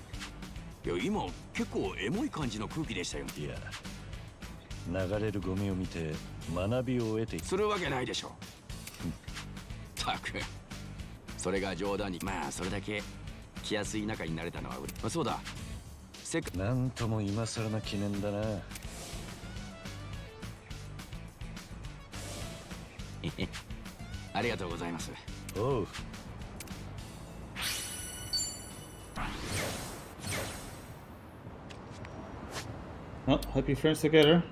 [SPEAKER 6] いや今結構エモい感じの空気でしたよ。
[SPEAKER 10] いや流れるゴミを見て学びを得て
[SPEAKER 6] するわけないでしょ。たく。それが冗談に。まあそれだけ。気安い仲になれたのはうれ、まあ、そうだ。せっか
[SPEAKER 10] なんとも今更な記念だな。
[SPEAKER 6] ありがとうございます。
[SPEAKER 10] おう
[SPEAKER 1] Well, happy friends together.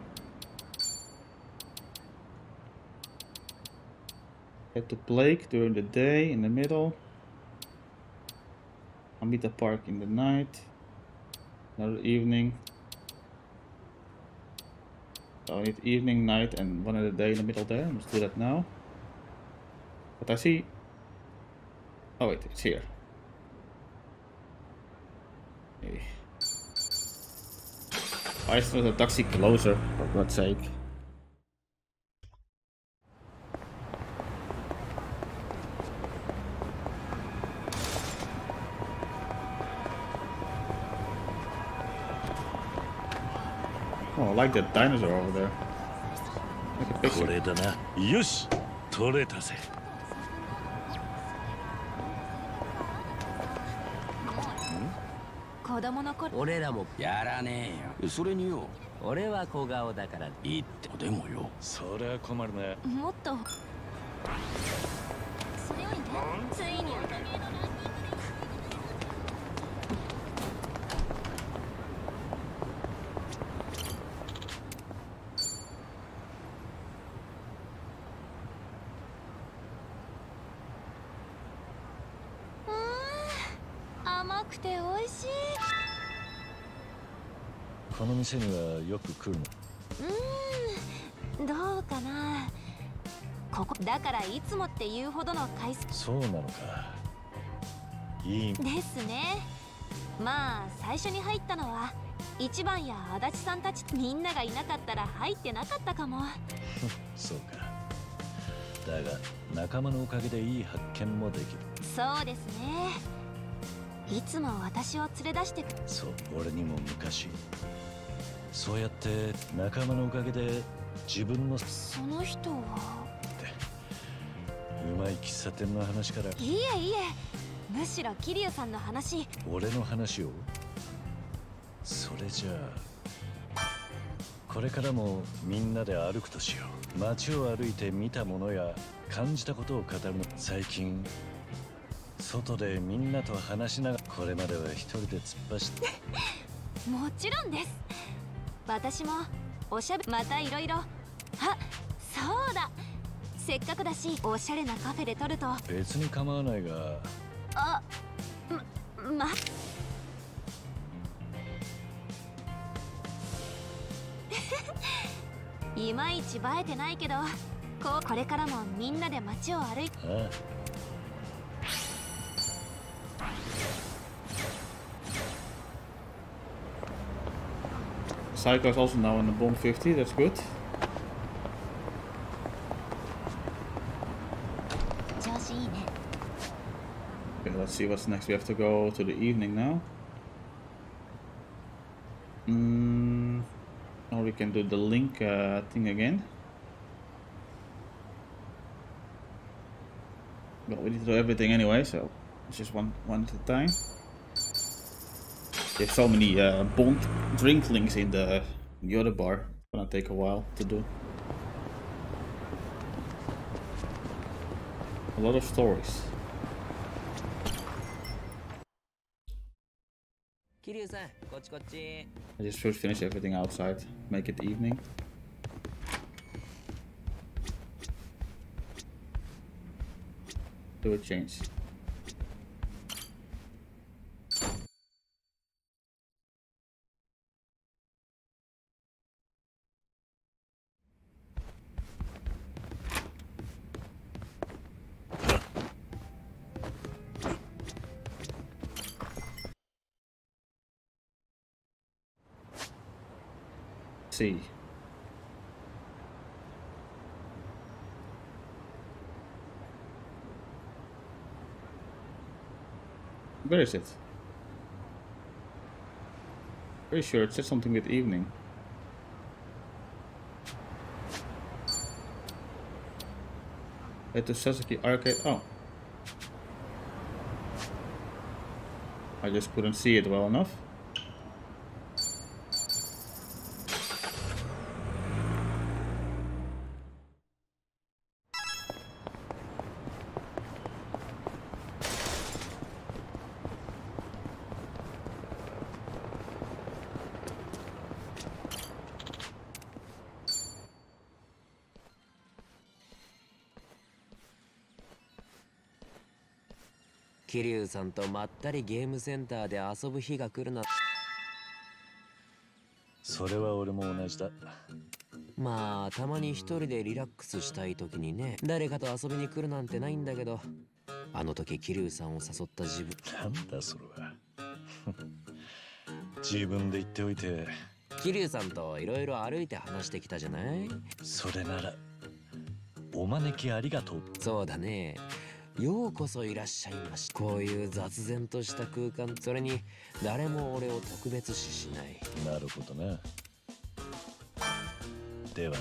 [SPEAKER 1] Head to Blake during the day, in the middle. Amita Park in the night. Another evening. So I need evening, night, and one of the day in the middle there. Let's do that now. But I see... Oh wait, it's here. Okay. Why is the taxi closer, for God's sake? Oh, I like that dinosaur over there. Like a
[SPEAKER 10] こ
[SPEAKER 1] picture.
[SPEAKER 10] れだなよし取れたぜ
[SPEAKER 9] 子供の頃。
[SPEAKER 3] 俺らも。
[SPEAKER 6] やらねえよ。それによ。
[SPEAKER 3] 俺は小顔だから
[SPEAKER 6] いいって。でもよ。
[SPEAKER 10] そりゃ困るな
[SPEAKER 9] もっと。それよりね。ついにうーん甘くて美味しい。
[SPEAKER 10] この店にはよく来るの？
[SPEAKER 9] うーんどうかな。ここだからいつもって言うほどの回数
[SPEAKER 10] そうなのか。いい。
[SPEAKER 9] ですね。まあ最初に入ったのは一番や足立さんたちみんながいなかったら入ってなかったかも。
[SPEAKER 10] そうか。だが仲間のおかげでいい発見もできる。
[SPEAKER 9] そうですねいつも私を連れ出してく
[SPEAKER 10] そう俺にも昔。そうやって仲間のおかげで自分の
[SPEAKER 9] その人は？
[SPEAKER 10] うまい喫茶店の話から。
[SPEAKER 9] いえいえ。むしろ桐生さんの話。
[SPEAKER 10] 俺の話を？それじゃあこれからもみんなで歩くとしよう。街を歩いて見たものや感じたことを語る。の最近外でみんなと話しながらこれまでは一人で突っ走って。
[SPEAKER 9] もちろんです。私もおしゃべまたいろいろあそうだ。せっかくだしおしゃれなカフェで撮ると。
[SPEAKER 10] 別に構わないが。
[SPEAKER 9] あまま いまいち映えてないけどこうこれからもみんなで街を歩いて
[SPEAKER 10] ああ
[SPEAKER 1] Psycho is also now in the bomb 50, that's good. Okay, let's see what's next. We have to go to the evening now. Mm, or we can do the link uh, thing again. But we need to do everything anyway, so it's just one, one at a time. There's so many uh, Bond drinklings in the, in the other bar. It's gonna take a while to do. A lot of stories. I just first finish everything outside, make it evening. Do a change. See. Where is it? Pretty sure it said something with evening. At the Sasuke arcade. Oh. I just couldn't see it well enough.
[SPEAKER 3] 桐生さんとまったりゲームセンターで遊ぶ日が来るな。
[SPEAKER 10] それは俺も同じだ。
[SPEAKER 3] まあたまに一人でリラックスしたい時にね誰かと遊びに来るなんてないんだけどあの時桐生さんを誘った自分。
[SPEAKER 10] なんだそれは。自分で言っておいて。
[SPEAKER 3] 桐生さんといろいろ歩いて話してきたじゃない？
[SPEAKER 10] それならお招きありがとう。
[SPEAKER 3] そうだねようこそいらっしゃいましこういう雑然とした空間。それに誰も俺を特別視しない。
[SPEAKER 10] なるほどなでは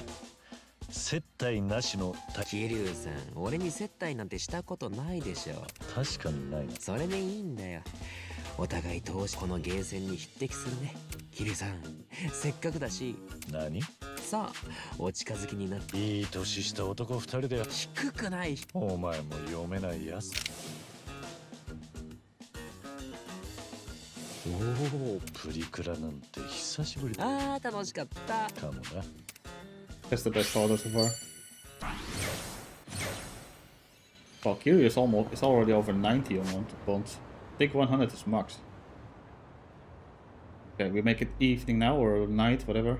[SPEAKER 10] 接待なしの
[SPEAKER 3] 桐生さん俺に接待なんてしたことないでしょ
[SPEAKER 10] 確かにない。な
[SPEAKER 3] それでいいんだよ。お互い投資このゲーセンに匹敵するね。桐生さんせっかくだし。
[SPEAKER 10] 何？
[SPEAKER 3] さあお近づきになって
[SPEAKER 10] いい年した男二人で
[SPEAKER 3] 低くない
[SPEAKER 10] お前も読めないやつ
[SPEAKER 3] おお
[SPEAKER 10] プリクラなんて久しぶりだ
[SPEAKER 3] あー楽しかった
[SPEAKER 10] かもな
[SPEAKER 1] That's the best photo so far. Well, Kiryu is almost it's already over 90 on one bonds. I think 100 is max. Okay, we make it evening now or night, whatever.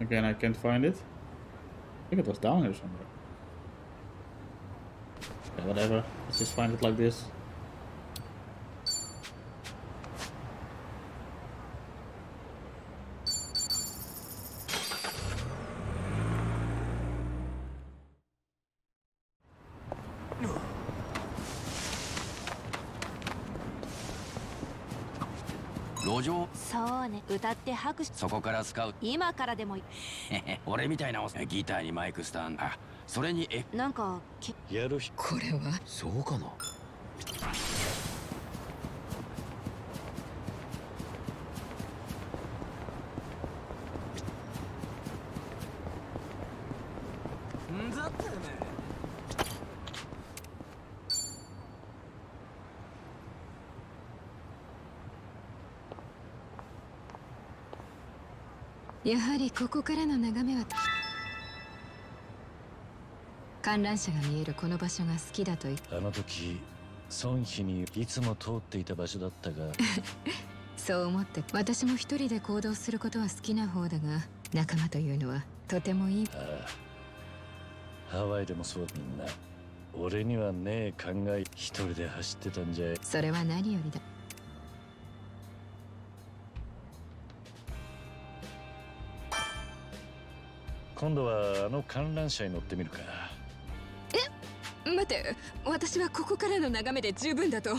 [SPEAKER 1] Again, I can't find it. I think it was down here somewhere. Yeah, whatever. Let's just find it like this.
[SPEAKER 9] 歌って拍手。
[SPEAKER 6] そこからスカウト。
[SPEAKER 9] 今からでもいい。
[SPEAKER 6] 俺みたいなおっギターにマイクスタンド。あそれにえ
[SPEAKER 9] なんかけ
[SPEAKER 10] やる日
[SPEAKER 3] これは？そうかな？
[SPEAKER 7] やはりここからの眺めは観覧車が見えるこの場所が好きだと言っ
[SPEAKER 10] あの時孫妃にいつも通っていた場所だったが。
[SPEAKER 7] そう思って私も一人で行動することは好きな方だが仲間というのはとてもいい。
[SPEAKER 10] ああハワイでもそうみんな俺にはねえ考え一人で走ってたんじゃ。
[SPEAKER 7] それは何よりだ
[SPEAKER 10] 今度はあの観覧車に乗ってみるか。
[SPEAKER 7] 待て私はここからの眺めで十分だと。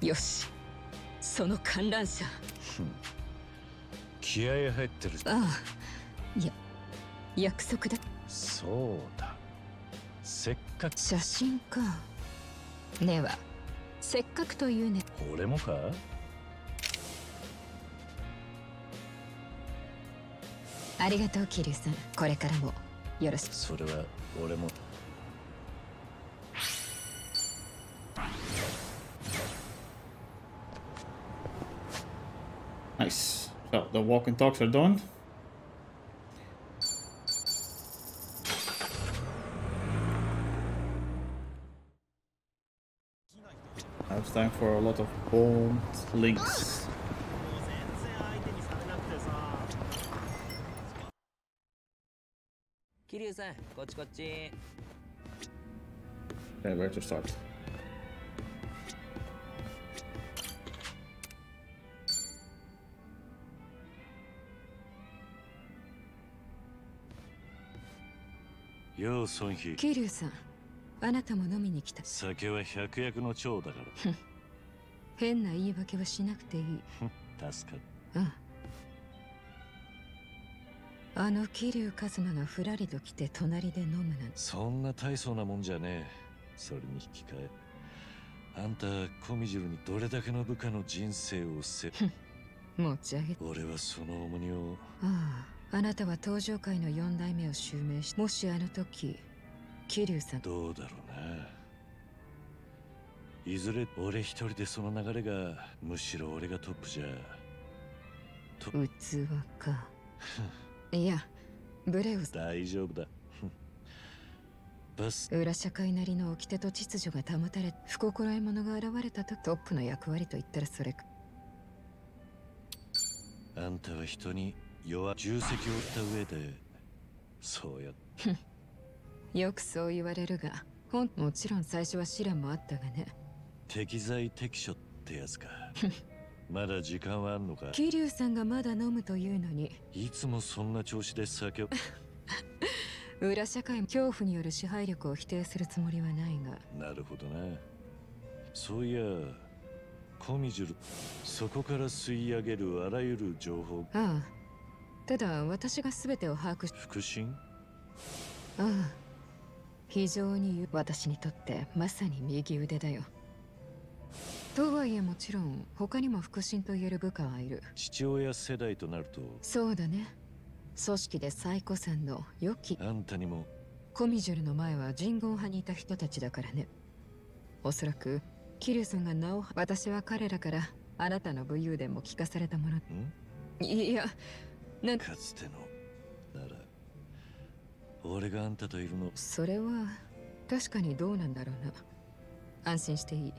[SPEAKER 7] よしその観覧車。
[SPEAKER 10] 気合入ってる
[SPEAKER 7] ああいや約束だ。
[SPEAKER 10] そうだ。せっかく。
[SPEAKER 7] 写真か。ねはせっかくというね。
[SPEAKER 10] 俺もか？
[SPEAKER 7] ありがとうキリュウさんこれからもよろしく
[SPEAKER 10] それは俺も
[SPEAKER 1] Nice. So the walk and talks are done. Now it's time for a lot of bold links.
[SPEAKER 3] さんこっちこっち。
[SPEAKER 1] Okay, where to start?
[SPEAKER 10] よう孫妃
[SPEAKER 7] キリュウさんあなたも飲みに来た。
[SPEAKER 10] 酒は百薬の長だから。
[SPEAKER 7] 変な言い訳はしなくていい。
[SPEAKER 10] 助かる。
[SPEAKER 7] うんあの桐生一馬がふらりと来て隣で飲むなんて。
[SPEAKER 10] そんな大層なもんじゃねえ。それに引き換え。あんたコミジルにどれだけの部下の人生をせ
[SPEAKER 7] 持ち上げ。
[SPEAKER 10] 俺はその重荷を。
[SPEAKER 7] あああなたは登場界の四代目を襲名しもしあの時桐生さん。
[SPEAKER 10] どうだろうな。いずれ俺一人でその流れがむしろ俺がトップじゃ。と。
[SPEAKER 7] 器か いやブレウス。
[SPEAKER 10] 大丈夫だ。バス。
[SPEAKER 7] 裏社会なりの掟と秩序が保たれ不心得者が現れたとトップの役割と言ったらそれか。
[SPEAKER 10] あんたは人に弱重責を負った上でそうや。っ て
[SPEAKER 7] よくそう言われるがほんもちろん最初は試練もあったがね。
[SPEAKER 10] 適材適所ってやつか まだ時間はあんのか？
[SPEAKER 7] 桐生さんがまだ飲むというのに。
[SPEAKER 10] いつもそんな調子で酒を。
[SPEAKER 7] 裏社会も恐怖による支配力を否定するつもりはないが。
[SPEAKER 10] なるほどな。そういやコミジュルそこから吸い上げるあらゆる情報。
[SPEAKER 7] ああ。ただ私が全てを把握し
[SPEAKER 10] 腹心？
[SPEAKER 7] ああ。非常に私にとってまさに右腕だよとはいえもちろん他にも腹心と言える部下はいる。
[SPEAKER 10] 父親世代となると。
[SPEAKER 7] そうだね。組織で最古参の良き。
[SPEAKER 10] あんたにも。
[SPEAKER 7] コミジュルの前は人言派にいた人たちだからね。おそらくキリュウさんが名を私は彼らからあなたの武勇伝も聞かされたもの。いやなん
[SPEAKER 10] かつてのなら俺があんたといるの。
[SPEAKER 7] それは確かにどうなんだろうな。安心していい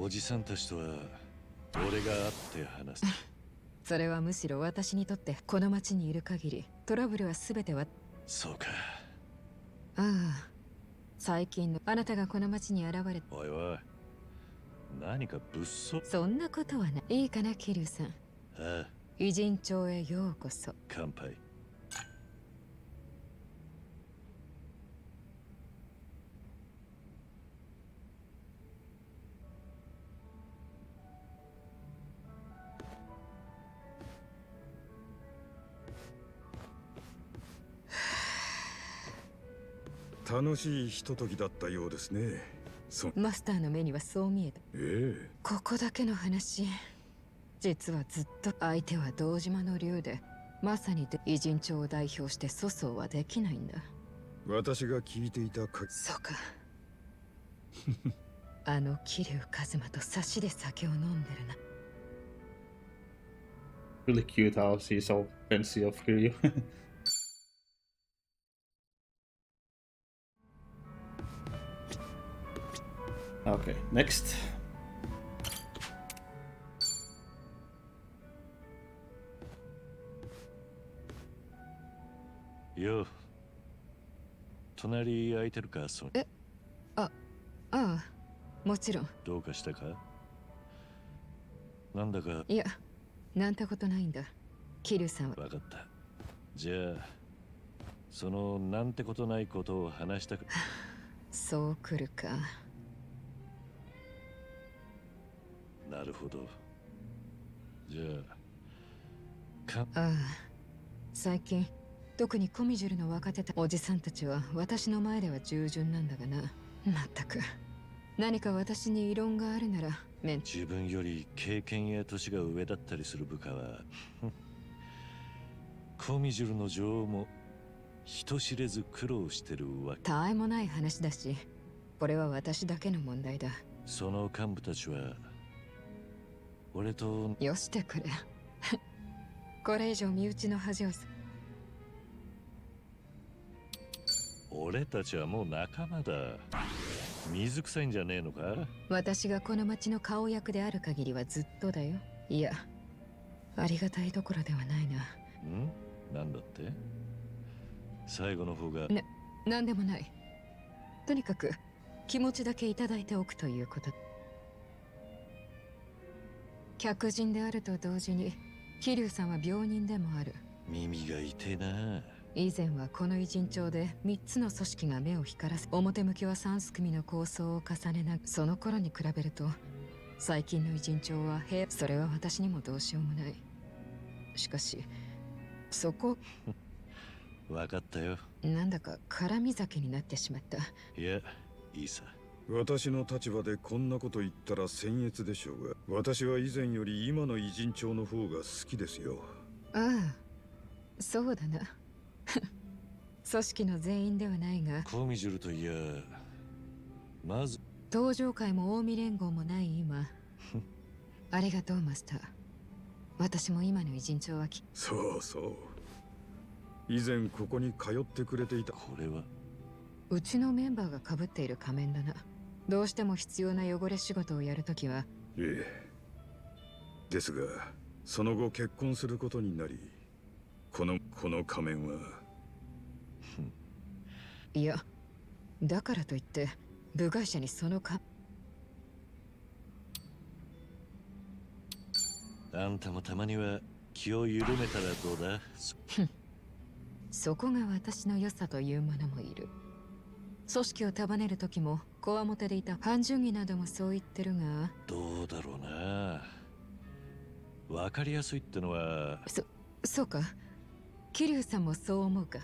[SPEAKER 10] おじさんたちとは俺が会って話す。
[SPEAKER 7] それはむしろ私にとってこの町にいる限りトラブルは全ては。
[SPEAKER 10] そうか。
[SPEAKER 7] ああ最近のあなたがこの町に現れ
[SPEAKER 10] おいおい何か物騒？
[SPEAKER 7] そんなことはない。いいかなキリュウさん。
[SPEAKER 10] ああ。
[SPEAKER 7] 偉人町へようこそ。
[SPEAKER 10] 乾杯
[SPEAKER 20] 楽しいひとときだったようですね。そ
[SPEAKER 7] マスターの目にはそう見えた。
[SPEAKER 20] ええ。
[SPEAKER 7] ここだけの話。実はずっと相手は堂島の竜でまさにで偉人町を代表して粗相はできないんだ。
[SPEAKER 20] 私が聞いていたか
[SPEAKER 7] そうか。あの桐生一馬と差しで酒を飲んでるな。
[SPEAKER 1] Really cute how she's so fancy of Kiryu. okay, next.
[SPEAKER 10] よう隣空いてるかそ
[SPEAKER 7] えあああもちろん。
[SPEAKER 10] どうかしたか？なんだか。
[SPEAKER 7] いやなんてことないんだ。桐生さんは。
[SPEAKER 10] 分かった。じゃあそのなんてことないことを話したく。
[SPEAKER 7] そう来るか
[SPEAKER 10] なるほど。じゃあか
[SPEAKER 7] ああ最近特にコミジュルの若手たおじさんたちは私の前では従順なんだがな。まったく。何か私に異論があるならめん。
[SPEAKER 10] 自分より経験や年が上だったりする部下はコミジュルの女王も人知れず苦労してるわけ。
[SPEAKER 7] たわいもない話だしこれは私だけの問題だ。
[SPEAKER 10] その幹部たちは俺と。
[SPEAKER 7] よしてくれ。これ以上身内の恥をす。
[SPEAKER 10] 俺たちはもう仲間だ。水臭いんじゃねえのか？
[SPEAKER 7] 私がこの町の顔役である限りはずっとだよ。いやありがたいどころではないな。ん？
[SPEAKER 10] なんだって？最後の方が。
[SPEAKER 7] な、なんでもない。とにかく気持ちだけいただいておくということ客人であると同時に桐生さんは病人でもある。
[SPEAKER 10] 耳が痛えな。
[SPEAKER 7] 以前はこの偉人町で3つの組織が目を光らせ表向きは3組の構想を重ねなその頃に比べると最近の偉人町は平それは私にもどうしようもない。しかしそこ
[SPEAKER 10] 分かったよ。
[SPEAKER 7] なんだか絡み酒になってしまった。
[SPEAKER 10] いやいいさ
[SPEAKER 20] 私の立場でこんなこと言ったら僭越でしょうが私は以前より今の偉人町の方が好きですよ。
[SPEAKER 7] ああそうだな。組織の全員ではないが
[SPEAKER 10] コミジュルといやまず
[SPEAKER 7] 登場会も近江連合もない今。ありがとうマスター私も今の偉人町はき
[SPEAKER 20] そうそう。以前ここに通ってくれていた。
[SPEAKER 10] これは。
[SPEAKER 7] うちのメンバーがかぶっている仮面だなどうしても必要な汚れ仕事をやるときは。
[SPEAKER 20] ええ。ですがその後結婚することになりこのこの仮面は。い
[SPEAKER 7] やだからといって部外者にそのか。
[SPEAKER 10] あんたもたまには気を緩めたらどうだ？
[SPEAKER 7] そこが私の良さというものもいる。組織を束ねる時もこわもてでいた半順義などもそう言ってるが。
[SPEAKER 10] どうだろうなわかりやすいってのは。
[SPEAKER 7] そそうか。桐生さんもそう思うか。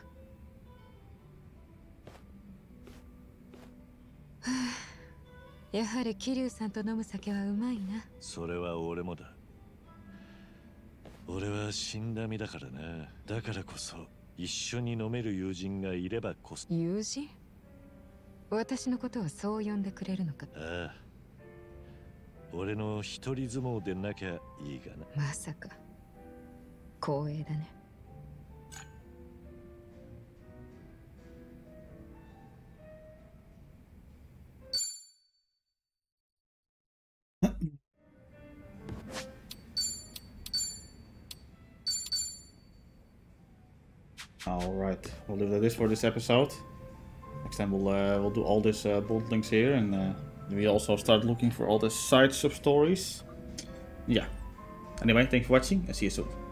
[SPEAKER 7] やはり桐生さんと飲む酒はうまいな。
[SPEAKER 10] それは俺もだ。俺は死んだ身だからなだからこそ一緒に飲める友人がいればこそ。
[SPEAKER 7] 友人？私のことをそう呼んでくれるのか
[SPEAKER 10] ああ。俺の一人相撲でなきゃいいがな。
[SPEAKER 7] まさか。光栄だね。
[SPEAKER 1] Alright, we'll leave it at this for this episode. Next time we'll uh, we'll do all this uh, bold links here and uh, we also start looking for all the side sub stories. Yeah. Anyway, thanks for watching and see you soon.